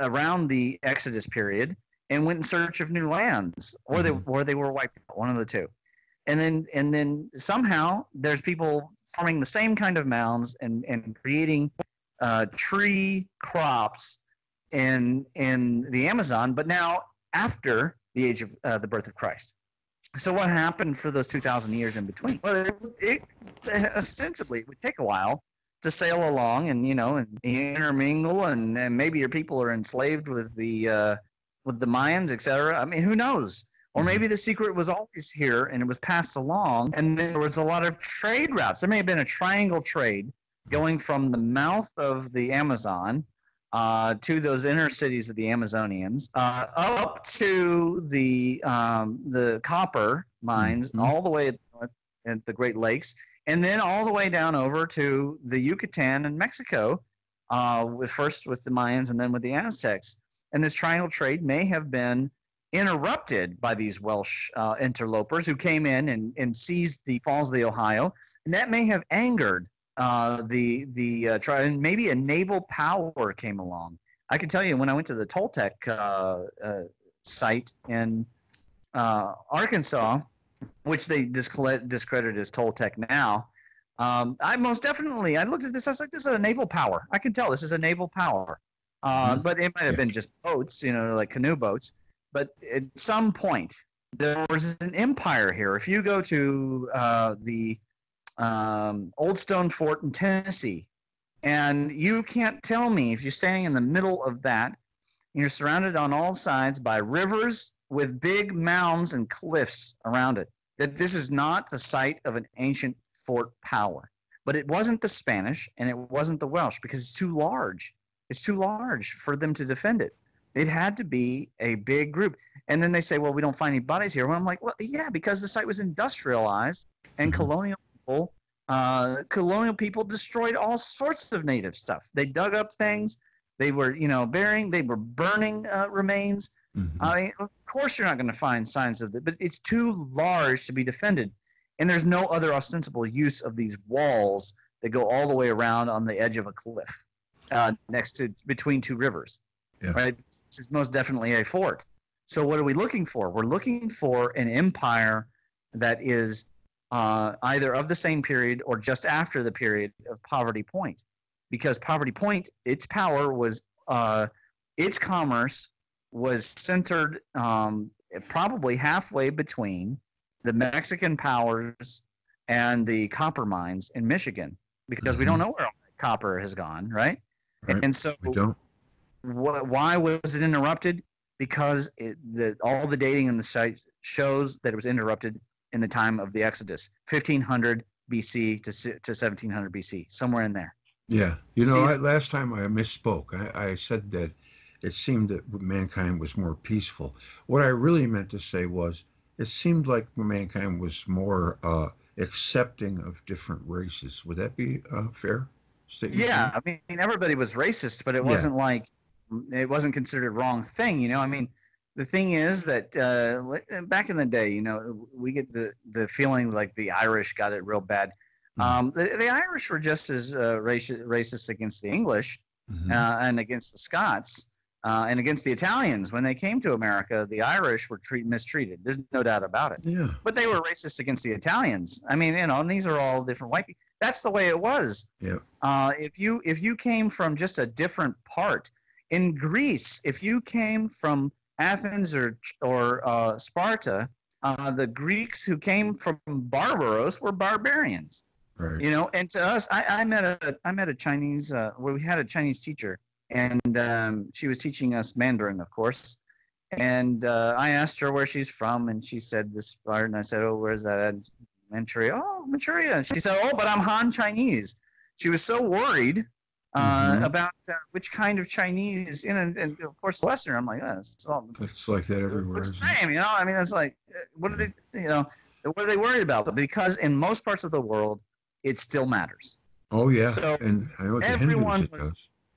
around the Exodus period and went in search of new lands, or they or they were wiped out, one of the two. And then and then somehow there's people forming the same kind of mounds and and creating uh, tree crops in in the Amazon, but now after the age of uh, the birth of Christ. So what happened for those two thousand years in between? Well, it, it ostensibly it would take a while to sail along and you know and intermingle and, and maybe your people are enslaved with the uh, with the Mayans, etc. I mean, who knows? Or Mhm. maybe the secret was always here and it was passed along, and there was a lot of trade routes. There may have been a triangle trade going from the mouth of the Amazon uh, to those inner cities of the Amazonians, uh, up to the um, the copper mines, Mhm. all the way at, at the Great Lakes, and then all the way down over to the Yucatan and Mexico, uh, with first with the Mayans and then with the Aztecs. And this triangle trade may have been interrupted by these Welsh uh, interlopers who came in and, and seized the Falls of the Ohio, and that may have angered uh, the the uh, and maybe a naval power came along. I can tell you when I went to the Toltec uh, uh, site in uh, Arkansas, which they discredit, discredit as Toltec now. Um, I most definitely I looked at this. I was like, this is a naval power. I can tell this is a naval power. Uh, Mhm. But it might have Yeah. been just boats, you know, like canoe boats. But at some point, there was an empire here. If you go to uh, the um, Old Stone Fort in Tennessee, and you can't tell me if you're standing in the middle of that, and you're surrounded on all sides by rivers with big mounds and cliffs around it, that this is not the site of an ancient fort power. But it wasn't the Spanish and it wasn't the Welsh because it's too large. It's too large for them to defend it. It had to be a big group. And then they say, well, we don't find any bodies here. Well, I'm like, well, yeah, because the site was industrialized and Mhm. colonial people, uh, colonial people destroyed all sorts of native stuff. They dug up things. They were, you know, burying. They were burning uh, remains. Mhm. I mean, of course, you're not going to find signs of it, but it's too large to be defended, and there's no other ostensible use of these walls that go all the way around on the edge of a cliff, uh, next to between two rivers. Yeah. Right. This is most definitely a fort. So what are we looking for? We're looking for an empire that is uh, either of the same period or just after the period of Poverty Point, because Poverty Point, its power was, uh, its commerce was centered um, probably halfway between the Mexican powers and the copper mines in Michigan, because we don't know where all that copper has gone, right? Right. And so wh- why was it interrupted? Because it, the, all the dating in the site shows that it was interrupted in the time of the Exodus, 1500 BC to, to 1700 BC, somewhere in there. Yeah. You know, See- I, last time I misspoke. I, I said that it seemed that mankind was more peaceful. What I really meant to say was it seemed like mankind was more uh, accepting of different races. Would that be a fair statement? Yeah, I mean, everybody was racist, but it wasn't like it wasn't considered a wrong thing. You know, I mean, the thing is that uh, back in the day, you know, we get the the feeling like the Irish got it real bad. Mhm. Um, the, the Irish were just as uh, racist, racist against the English Mhm. uh, and against the Scots uh, and against the Italians. When they came to America, the Irish were treat, mistreated. There's no doubt about it. yeah. But they were racist against the Italians. I mean, you know, and these are all different white people. That's the way it was. Yeah. Uh, if you if you came from just a different part in Greece, if you came from Athens or or uh, Sparta, uh, the Greeks who came from Barbaros were barbarians Right. you know and to us i, I met a i met a chinese uh, where we had a chinese teacher and um, she was teaching us mandarin of course and uh, i asked her where she's from and she said this part and i said oh where's that at manchuria oh manchuria and she said oh but i'm han chinese she was so worried uh, Mhm. about uh, which kind of chinese in and, and of course western i'm like oh, it's all It's like that everywhere. it's the same, you know. I mean, it's like, uh, what are they, you know, what are they worried about? Because in most parts of the world, it still matters. Oh yeah. So, and everyone was-.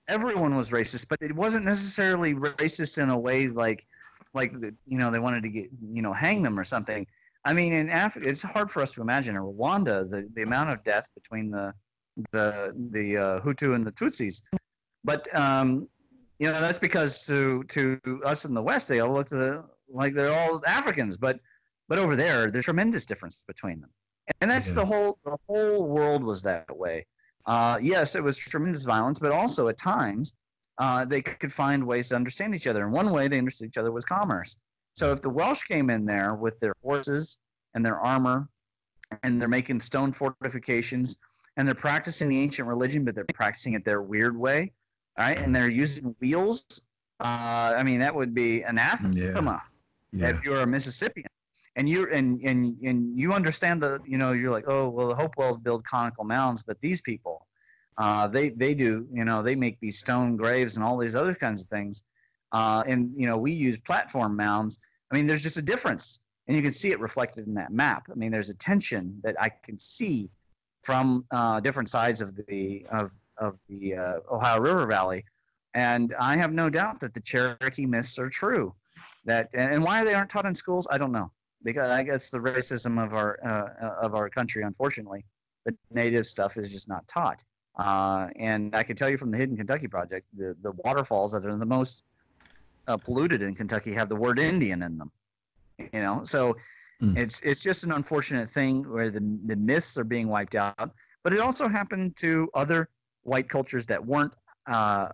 Everyone was racist, but it wasn't necessarily racist in a way like, like you know, they wanted to get, you know, hang them or something. I mean, in Africa, it's hard for us to imagine. In Rwanda, the, the amount of death between the the the uh, Hutu and the Tutsis, but um, you know that's because to to us in the West, they all look the, like they're all Africans, but but over there, there's tremendous difference between them, and that's Yeah. the whole the whole world was that way. Uh, yes, it was tremendous violence, but also at times uh, they could find ways to understand each other. And one way they understood each other was commerce. So if the Welsh came in there with their horses and their armor, and they're making stone fortifications, and they're practicing the ancient religion, but they're practicing it their weird way, all right? And they're using wheels. Uh, I mean, that would be anathema Yeah. if you're a Mississippian. And you and and and you understand the you know you're like oh well the Hopewells build conical mounds but these people uh, they they do you know they make these stone graves and all these other kinds of things. Uh, and you know we use platform mounds. I mean there's just a difference and you can see it reflected in that map. I mean there's a tension that I can see from uh, different sides of the of of the uh, Ohio River Valley and I have no doubt that the Cherokee myths are true. That and and why they aren't taught in schools i don't know because i guess the racism of our uh, uh, of our country unfortunately the native stuff is just not taught. Uh, and i can tell you from the hidden kentucky project the, the waterfalls that are the most uh, polluted in kentucky have the word indian in them you know? So Hmm. it's it's just an unfortunate thing where the, the myths are being wiped out but it also happened to other white cultures that weren't uh,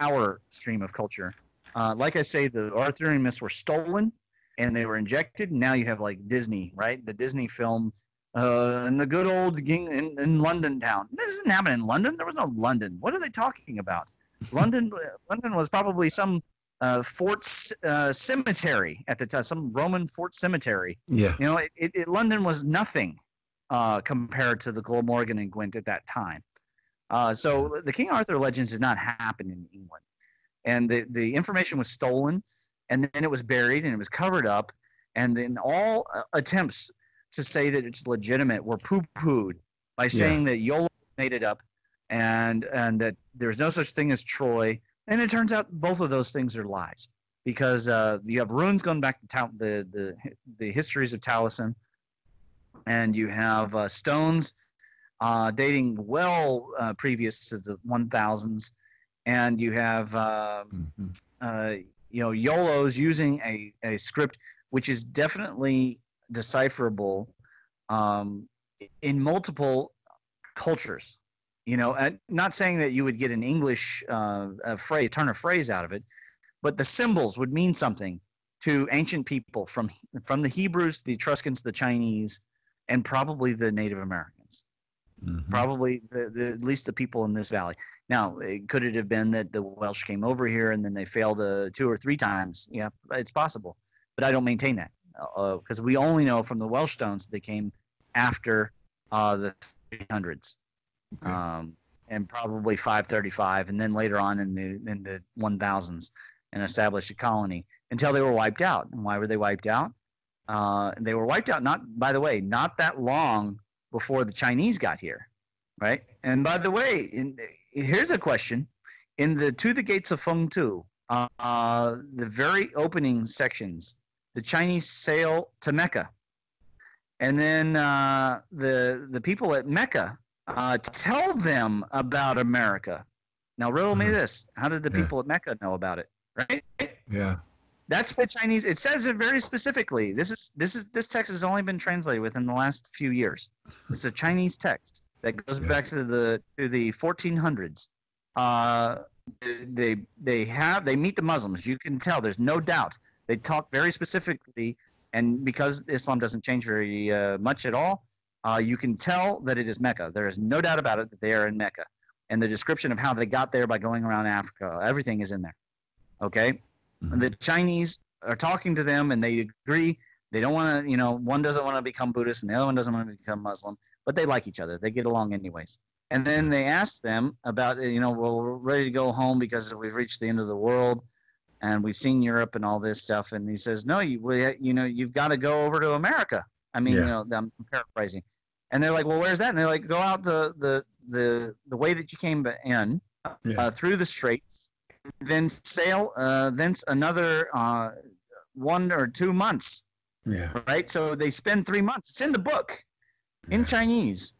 our stream of culture. Uh, like I say, the Arthurian myths were stolen and they were injected. Now you have like Disney, right? The Disney film uh, and the good old in, in London town. This didn't happen in London. There was no London. What are they talking about? London, London was probably some uh, fort uh, cemetery at the time, some Roman fort cemetery. Yeah. You know, it, it, it, London was nothing uh, compared to the Glamorgan and Gwent at that time. Uh, so the King Arthur legends did not happen in England, and the the information was stolen, and then it was buried and it was covered up, and then all uh, attempts to say that it's legitimate were poo-pooed by saying that Iolo made it up, and and that there's no such thing as Troy. And it turns out both of those things are lies because uh, you have runes going back to Tal- the, the, the histories of Taliesin, and you have uh, stones uh, dating well uh, previous to the 1000s, and you have uh, Mhm. uh, you know Iolo's using a, a script which is definitely decipherable um, in multiple cultures. You know, and not saying that you would get an English uh, a phrase, turn a phrase out of it, but the symbols would mean something to ancient people from from the Hebrews, the Etruscans, the Chinese, and probably the Native Americans Mhm. probably the, the, at least the people in this valley. Now, it, could it have been that the Welsh came over here and then they failed uh, two or three times? Yeah, it's possible, but I don't maintain that because we only know from the Welsh stones that they came after uh, the 300s, Okay. um, and probably 535, and then later on in the in the 1000s, and established a colony until they were wiped out. And why were they wiped out? Uh, they were wiped out not, by the way, not that long before the Chinese got here, right? And by the way, in, here's a question: in the To the Gates of Feng Tu, uh, the very opening sections, the Chinese sail to Mecca, and then uh, the the people at Mecca uh, tell them about America. Now, riddle me Mhm. this: How did the Yeah. people at Mecca know about it? Right? Yeah. That's what Chinese. It says it very specifically. This is this is this text has only been translated within the last few years. It's a Chinese text that goes back to the to the 1400s. Uh, they they have they meet the Muslims. You can tell. There's no doubt. They talk very specifically, and because Islam doesn't change very uh, much at all, uh, you can tell that it is Mecca. There is no doubt about it that they are in Mecca, and the description of how they got there by going around Africa, everything is in there. Okay, and the Chinese are talking to them, and they agree. They don't want to, you know, one doesn't want to become Buddhist, and the other one doesn't want to become Muslim, but they like each other. They get along anyways. And then they ask them about, you know, well, we're ready to go home because we've reached the end of the world, and we've seen Europe and all this stuff. And he says, no, you, we, you know, you've got to go over to America. I mean, Yeah. you know, I'm paraphrasing. And they're like, well, where's that? And they're like, go out the the the the way that you came in, Yeah. uh, through the straits, then sail uh, thence another uh, one or two months, yeah. right? So they spend three months. It's in the book, in Chinese,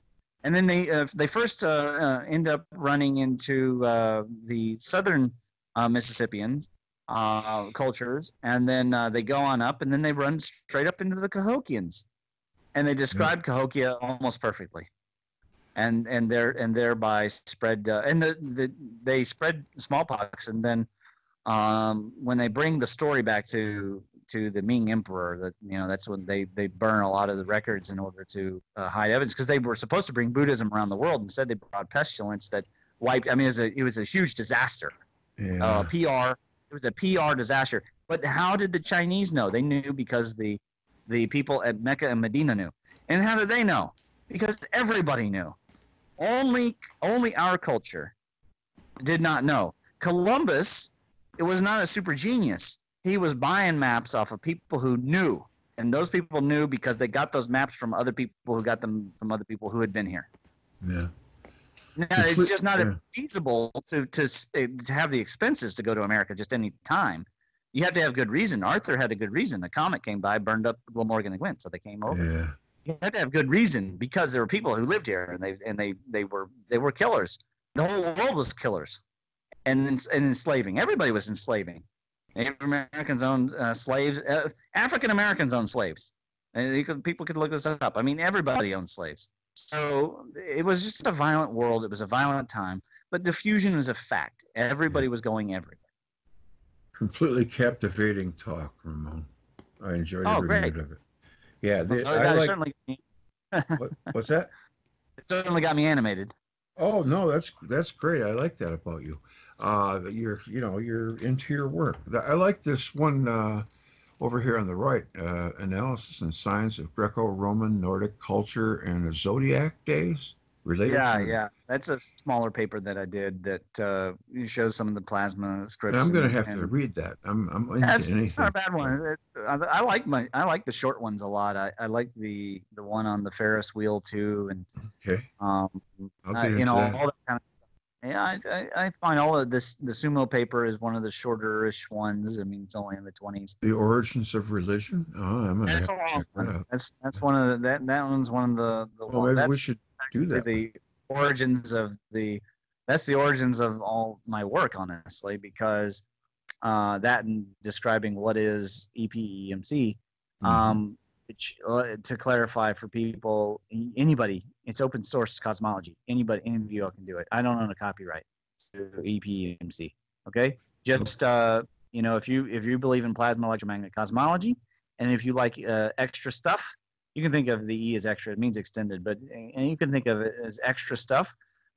and then they uh, they first uh, uh, end up running into uh, the southern uh, Mississippians uh, cultures, and then uh, they go on up, and then they run straight up into the Cahokians, and they describe Cahokia almost perfectly and and there and thereby spread uh, and the, the they spread smallpox and then um, when they bring the story back to to the Ming Emperor that you know that's when they they burn a lot of the records in order to uh, hide evidence because they were supposed to bring Buddhism around the world instead they brought pestilence that wiped I mean it was a it was a huge disaster Yeah. uh, PR. It was a PR disaster. But how did the Chinese know? They knew because the the people at Mecca and Medina knew. And how did they know? Because everybody knew. Only only our culture did not know. Columbus, it was not a super genius. He was buying maps off of people who knew. And those people knew because they got those maps from other people who got them from other people who had been here. yeah. Now, it's just not yeah. feasible to, to eh, to have the expenses to go to America just any time. You have to have good reason. Arthur had a good reason. A comet came by, burned up Glamorgan and Gwent, so they came over. Yeah. You had to have good reason because there were people who lived here and they and they they were they were killers. The whole world was killers, and and enslaving. Everybody was enslaving. Native Americans owned uh, slaves. Uh, African Americans owned slaves. And you could, people could look this up. I mean, everybody owned slaves. So it was just a violent world. It was a violent time. But diffusion is a fact. Everybody was going everywhere. Completely captivating talk, Ramon. I enjoyed Oh, every great. minute of it. Yeah. The, Uh, I that like, certainly, what, what's that? It certainly got me animated. Oh no, that's that's great. I like that about you. Uh, that you're you know you're into your work. The- I like this one uh, over here on the right. Uh, analysis and science of Greco-Roman Nordic culture and the zodiac days related. Yeah, to yeah. That's a smaller paper that I did that uh, shows some of the plasma scripts. I'm gonna and- have to read that. I'm I'm into That's anything. it's not a bad one. I, I like my I like the short ones a lot. I, I like the the one on the Ferris wheel too, and Okay, um, get you know that. all that kind of stuff. Yeah, I, I, I find all of this. The sumo paper is one of the shorter-ish ones. I mean, it's only in the twenties. The origins of religion. Oh, I'm gonna have That's to check that one. out. That's that's one of the that that one's one of the the. Well, maybe we should do that. the origins of the. That's the origins of all my work, honestly, because uh, that and describing what is EPEMC Mhm. um, which uh, to clarify for people, anybody, it's open source cosmology. Anybody, any of you all can do it. I don't own a copyright to EPEMC. Okay, just uh, you know, if you if you believe in plasma electromagnetic cosmology, and if you like uh, extra stuff, you can think of the E as extra. It means extended, but and you can think of it as extra stuff.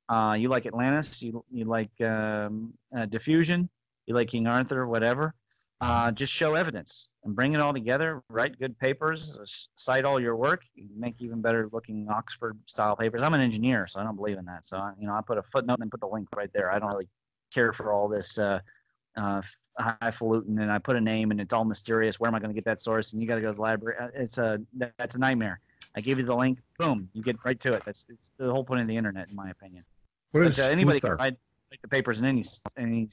Uh, you like Atlantis, you you like um, uh, diffusion, you like King Arthur, whatever uh, just show evidence and bring it all together write good papers cite all your work you make even better looking oxford style papers i'm an engineer so i don't believe in that so I- you know i put a footnote and put the link right there i don't really care for all this uh, highfalutin and i put a name and it's all mysterious where am i going to get that source and you got to go to the library Uh, it's a that's a nightmare i give you the link boom you get right to it that's it's the whole point of the internet in my opinion What but uh, anybody can Futhark? write, write the papers in any any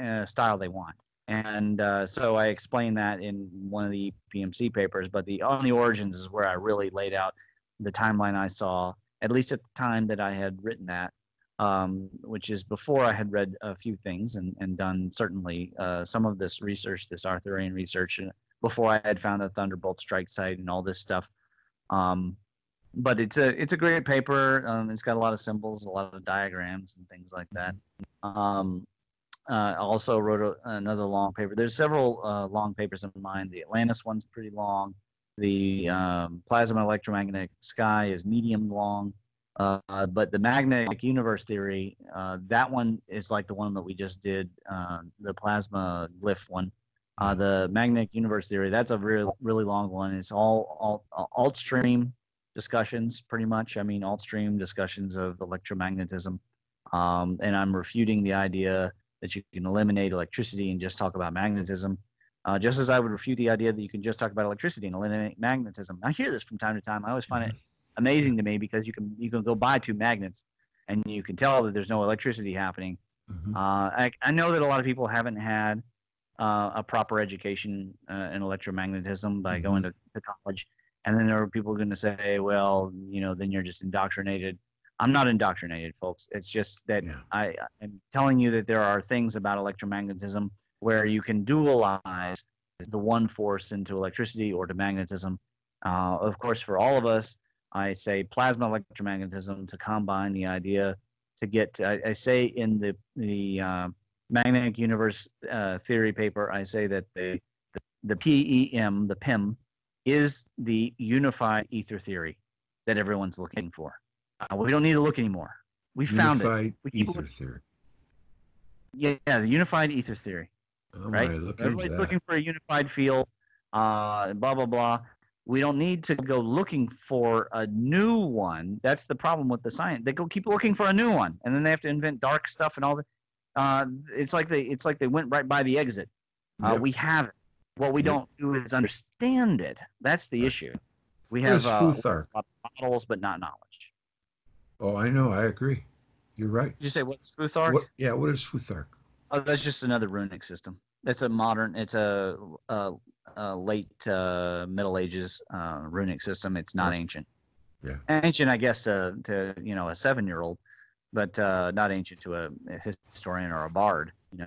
uh, style they want. And uh, so I explained that in one of the PMC papers. But the on the origins is where I really laid out the timeline I saw, at least at the time that I had written that, um, which is before I had read a few things and, and done certainly uh, some of this research, this Arthurian research, before I had found the Thunderbolt strike site and all this stuff. Um, but it's a it's a great paper. Um, it's got a lot of symbols, a lot of diagrams, and things like that. Um, uh, also wrote a, another long paper. There's several uh, long papers in mine. The Atlantis one's pretty long. The um, plasma electromagnetic sky is medium long. Uh, but the magnetic universe theory, uh, that one is like the one that we just did, uh, the plasma glyph one. Uh, the magnetic universe theory, that's a really really long one. It's all alt, alt stream discussions, pretty much. I mean, alt stream discussions of electromagnetism. Um, and I'm refuting the idea that you can eliminate electricity and just talk about magnetism. Uh, just as I would refute the idea that you can just talk about electricity and eliminate magnetism. I hear this from time to time. I always find it amazing to me because you can you can go buy two magnets and you can tell that there's no electricity happening. Mhm. Uh, I, I know that a lot of people haven't had uh, a proper education uh, in electromagnetism by Mhm. going to, to college, and then there are people going to say, well, you know, then you're just indoctrinated. I'm not indoctrinated, folks. It's just that Yeah. I am telling you that there are things about electromagnetism where you can dualize the one force into electricity or to magnetism. Uh, of course, for all of us, I say plasma electromagnetism to combine the idea to get. I, I say in the the uh, magnetic universe uh, theory paper, I say that the the, the PEM, the PEM, is the unified ether theory that everyone's looking for. Uh, we don't need to look anymore. We found it. Unified We keep ether theory. Yeah, the unified ether theory. Oh, right? my, look Everybody's looking for a unified field. Uh, blah blah blah. We don't need to go looking for a new one. That's the problem with the science. They go keep looking for a new one, and then they have to invent dark stuff and all that. Uh, it's like they it's like they went right by the exit. Uh, Yep. We have it. What we Yep. don't do is understand it. That's the Right. issue. We have uh, Futhark? models, but not knowledge. Oh, I know. I agree. You're right. Did you say what's Futhark? What? Yeah. What is Futhark? Oh, that's just another runic system. That's a modern. It's a, a, a late uh, Middle Ages uh, runic system. It's not ancient. Yeah. Ancient, I guess, uh, to you know a seven-year-old, but uh, not ancient to a, a historian or a bard. You know,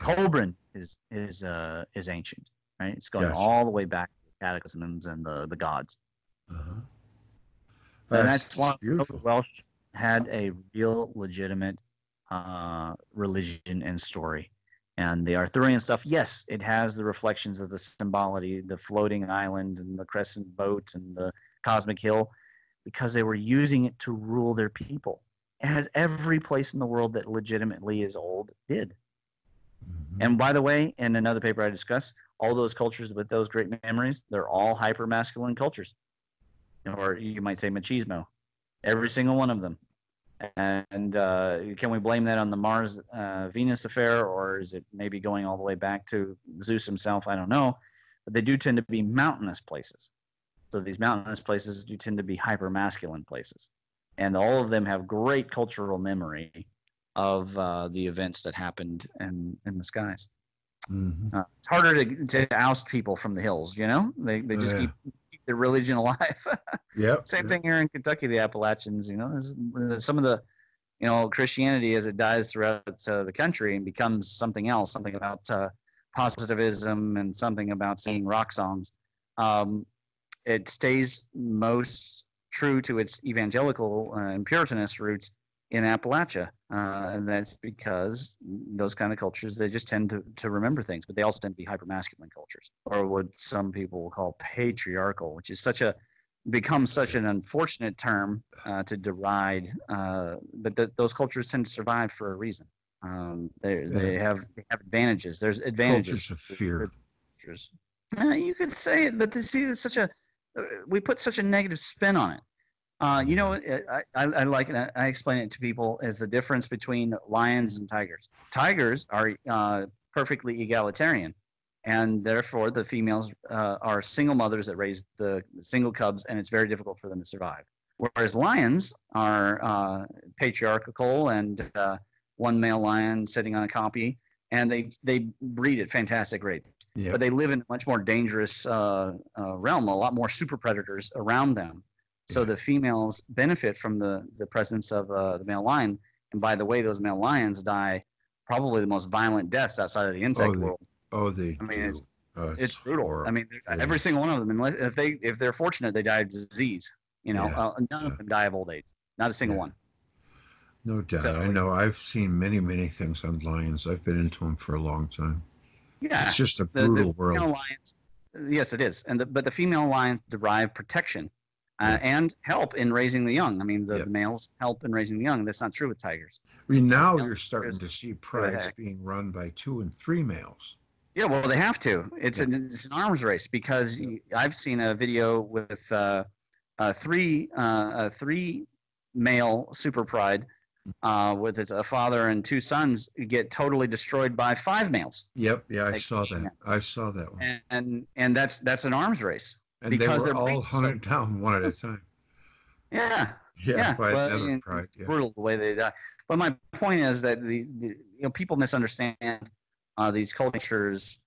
Coelbren is is uh, is ancient, right? It's going Gotcha. all the way back to the cataclysms and the the gods. Uh-huh. and that's why beautiful. Welsh had a real legitimate uh, religion and story. And the Arthurian stuff, yes, it has the reflections of the symbology, the floating island and the crescent boat and the cosmic hill, because they were using it to rule their people. It has every place in the world that legitimately is old did. Mhm. And by the way, in another paper I discuss, all those cultures with those great memories, they're all hyper masculine cultures. Or you might say machismo. Every single one of them. And uh, can we blame that on the Mars uh, Venus affair, or is it maybe going all the way back to Zeus himself? I don't know. But they do tend to be mountainous places. So these mountainous places do tend to be hyper masculine places. And all of them have great cultural memory of uh, the events that happened in in the skies. Mhm. Uh, it's harder to, to oust people from the hills. You know, they they just Yeah. keep, keep their religion alive. Yep. Same yep. thing here in Kentucky, the Appalachians. You know, some of the, you know, Christianity as it dies throughout uh, the country and becomes something else, something about uh, positivism and something about singing rock songs. Um, it stays most true to its evangelical uh, and Puritanist roots in Appalachia, uh, and that's because those kind of cultures they just tend to, to remember things, but they also tend to be hypermasculine cultures, or what some people will call patriarchal, which is such a becomes such an unfortunate term uh, to deride, uh, but th- those cultures tend to survive for a reason. Um, they they have they have advantages. There's advantages. Cultures of fear. cultures. Uh, you could say it, but to see it's such a uh, we put such a negative spin on it. Uh, you know, I, I, I like it. I- explain it to people as the difference between lions and tigers. Tigers are uh, perfectly egalitarian, and therefore the females uh, are single mothers that raise the single cubs, and it's very difficult for them to survive. Whereas lions are uh, patriarchal and uh, one male lion sitting on a copy, and they they breed at fantastic rates Yep. but they live in a much more dangerous uh, uh, realm, a lot more super predators around them. So the females benefit from the, the presence of uh, the male lion. And by the way, those male lions die probably the most violent deaths outside of the insect Oh, they- world. oh, they. I mean, do. it's- Uh, It's brutal. horrible. I mean, Yeah. every single one of them, unless if they if they're fortunate, they die of disease. You know, Yeah. uh, none Yeah. of them die of old age. Not a single one. No doubt. So- I know. I've seen many, many things on lions. I've been into them for a long time. Yeah. It's just a brutal the female world. lions yes it is and the, but the female lions derive protection uh, and help in raising the young i mean the, Yeah. the males help in raising the young that's not true with tigers I mean, now Yeah, you're starting to see prides being run by two and three males. yeah well they have to it's, Yeah. an, it's an arms race because you- i've seen a video with uh, uh, three uh, uh, three male super pride uh, with its, a father and two sons get totally destroyed by five males Yep. Yeah, I Like, saw yeah. that. I saw that one. and and, and that's that's an arms race And because they they're were all breeding so- hunted down one at a time. yeah Yeah, yeah, by well, I another pride. it's Yeah. brutal the way they die. But my point is that the, the you know people misunderstand uh, these cultures,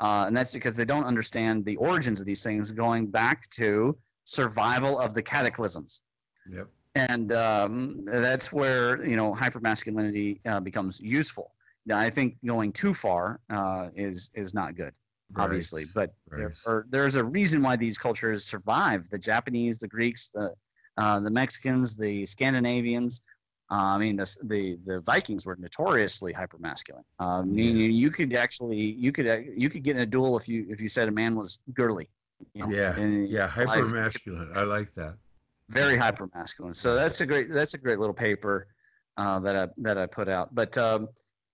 uh, and that's because they don't understand the origins of these things, going back to survival of the cataclysms, Yep. and um, that's where you know hypermasculinity uh, becomes useful. Now, I think going too far uh, is is not good obviously. Right. But there right. are, there's a reason why these cultures survive. The Japanese, the Greeks, the uh, the Mexicans, the Scandinavians. Uh, I mean, the, the the Vikings were notoriously hypermasculine. Uh, mean, Yeah. you could actually you could uh, you could get in a duel if you if you said a man was girly. you know, Yeah. Yeah, life. hyper masculine. I like that. Very hypermasculine. So that's a great that's a great little paper uh, that I that I put out. But um,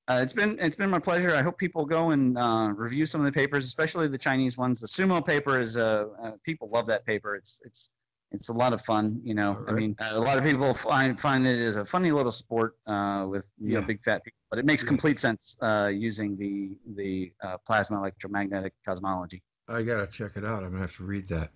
uh, it's been it's been my pleasure. I hope people go and uh, review some of the papers, especially the Chinese ones. The sumo paper is uh, uh, people love that paper. It's it's it's a lot of fun. You know, All I right. mean, a lot of people find find it as a funny little sport uh, with you know big fat people, but it makes complete sense uh, using the the uh, plasma electromagnetic cosmology. I gotta check it out. I'm gonna have to read that.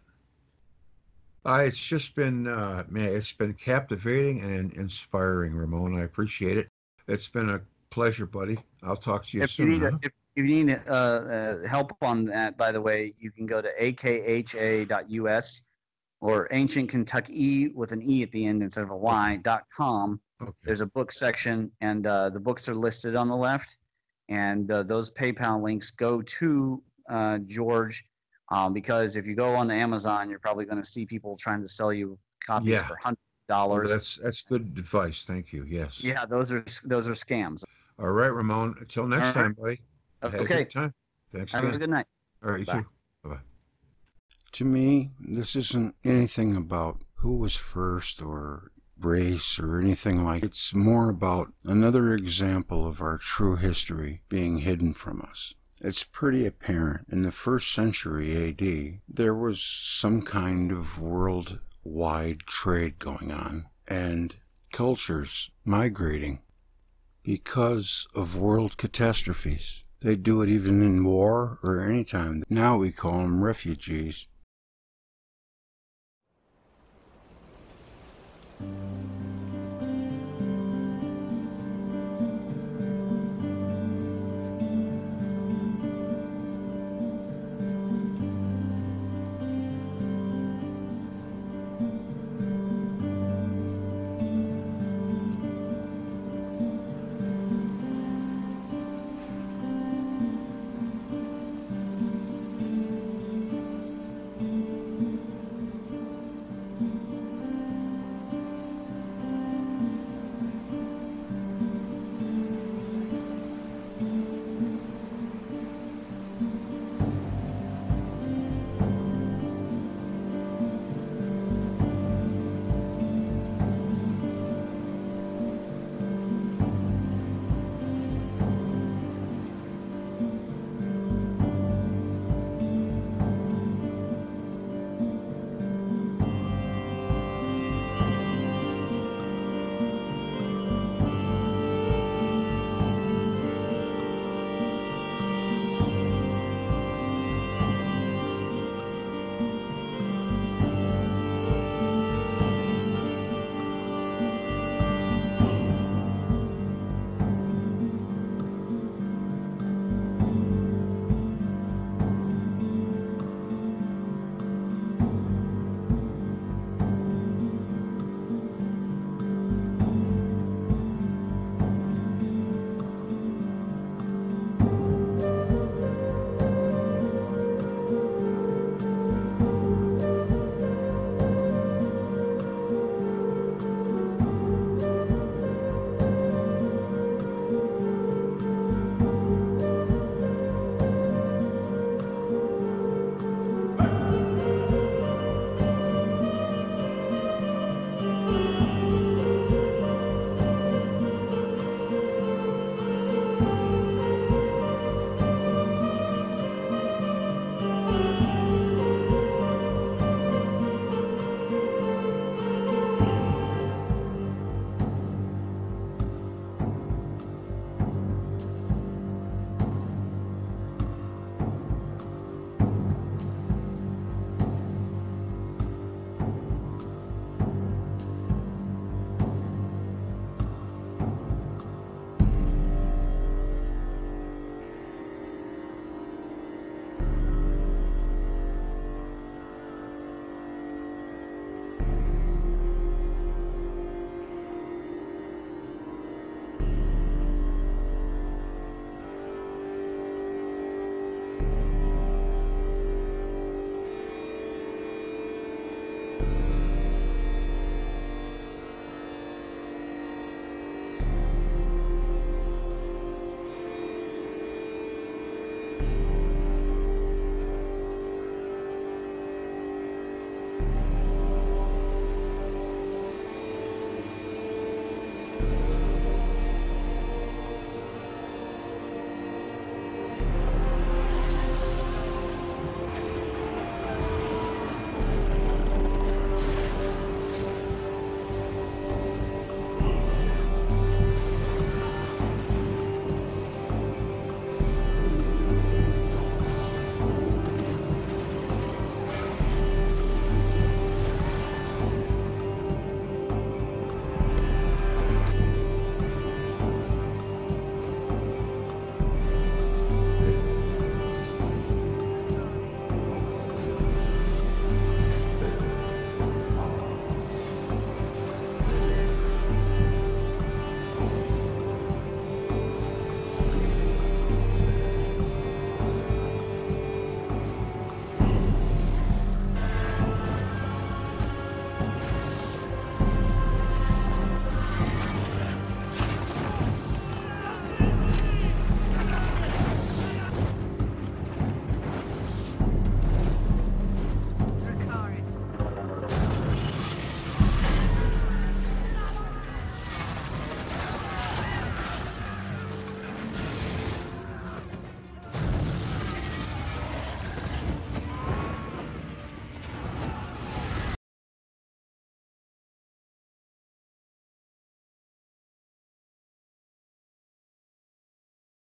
Uh, it's just been, uh, man, it's been captivating and inspiring, Ramon. I appreciate it. It's been a pleasure, buddy. I'll talk to you if you soon. need huh? a, if you need uh, uh, help on that, by the way, you can go to akha.us or ancient Kentucky with an e at the end instead of a y dot com. Okay. There's a book section, and uh, the books are listed on the left, and uh, those PayPal links go to uh, George. Um, because if you go on to Amazon, you're probably going to see people trying to sell you copies Yeah. for hundred Oh, dollars. that's that's good advice. Thank you. Yes. yeah, those are those are scams. All right, Ramon. Until next All right. time, buddy. Have a Okay, good time. Thanks have a good night. All right, you Bye. too. Bye. To me, this isn't anything about who was first or race or anything like it's more about another example of our true history being hidden from us. It's pretty apparent in the first century AD there was some kind of worldwide trade going on and cultures migrating because of world catastrophes. They do it even in war or any time. Now we call them refugees.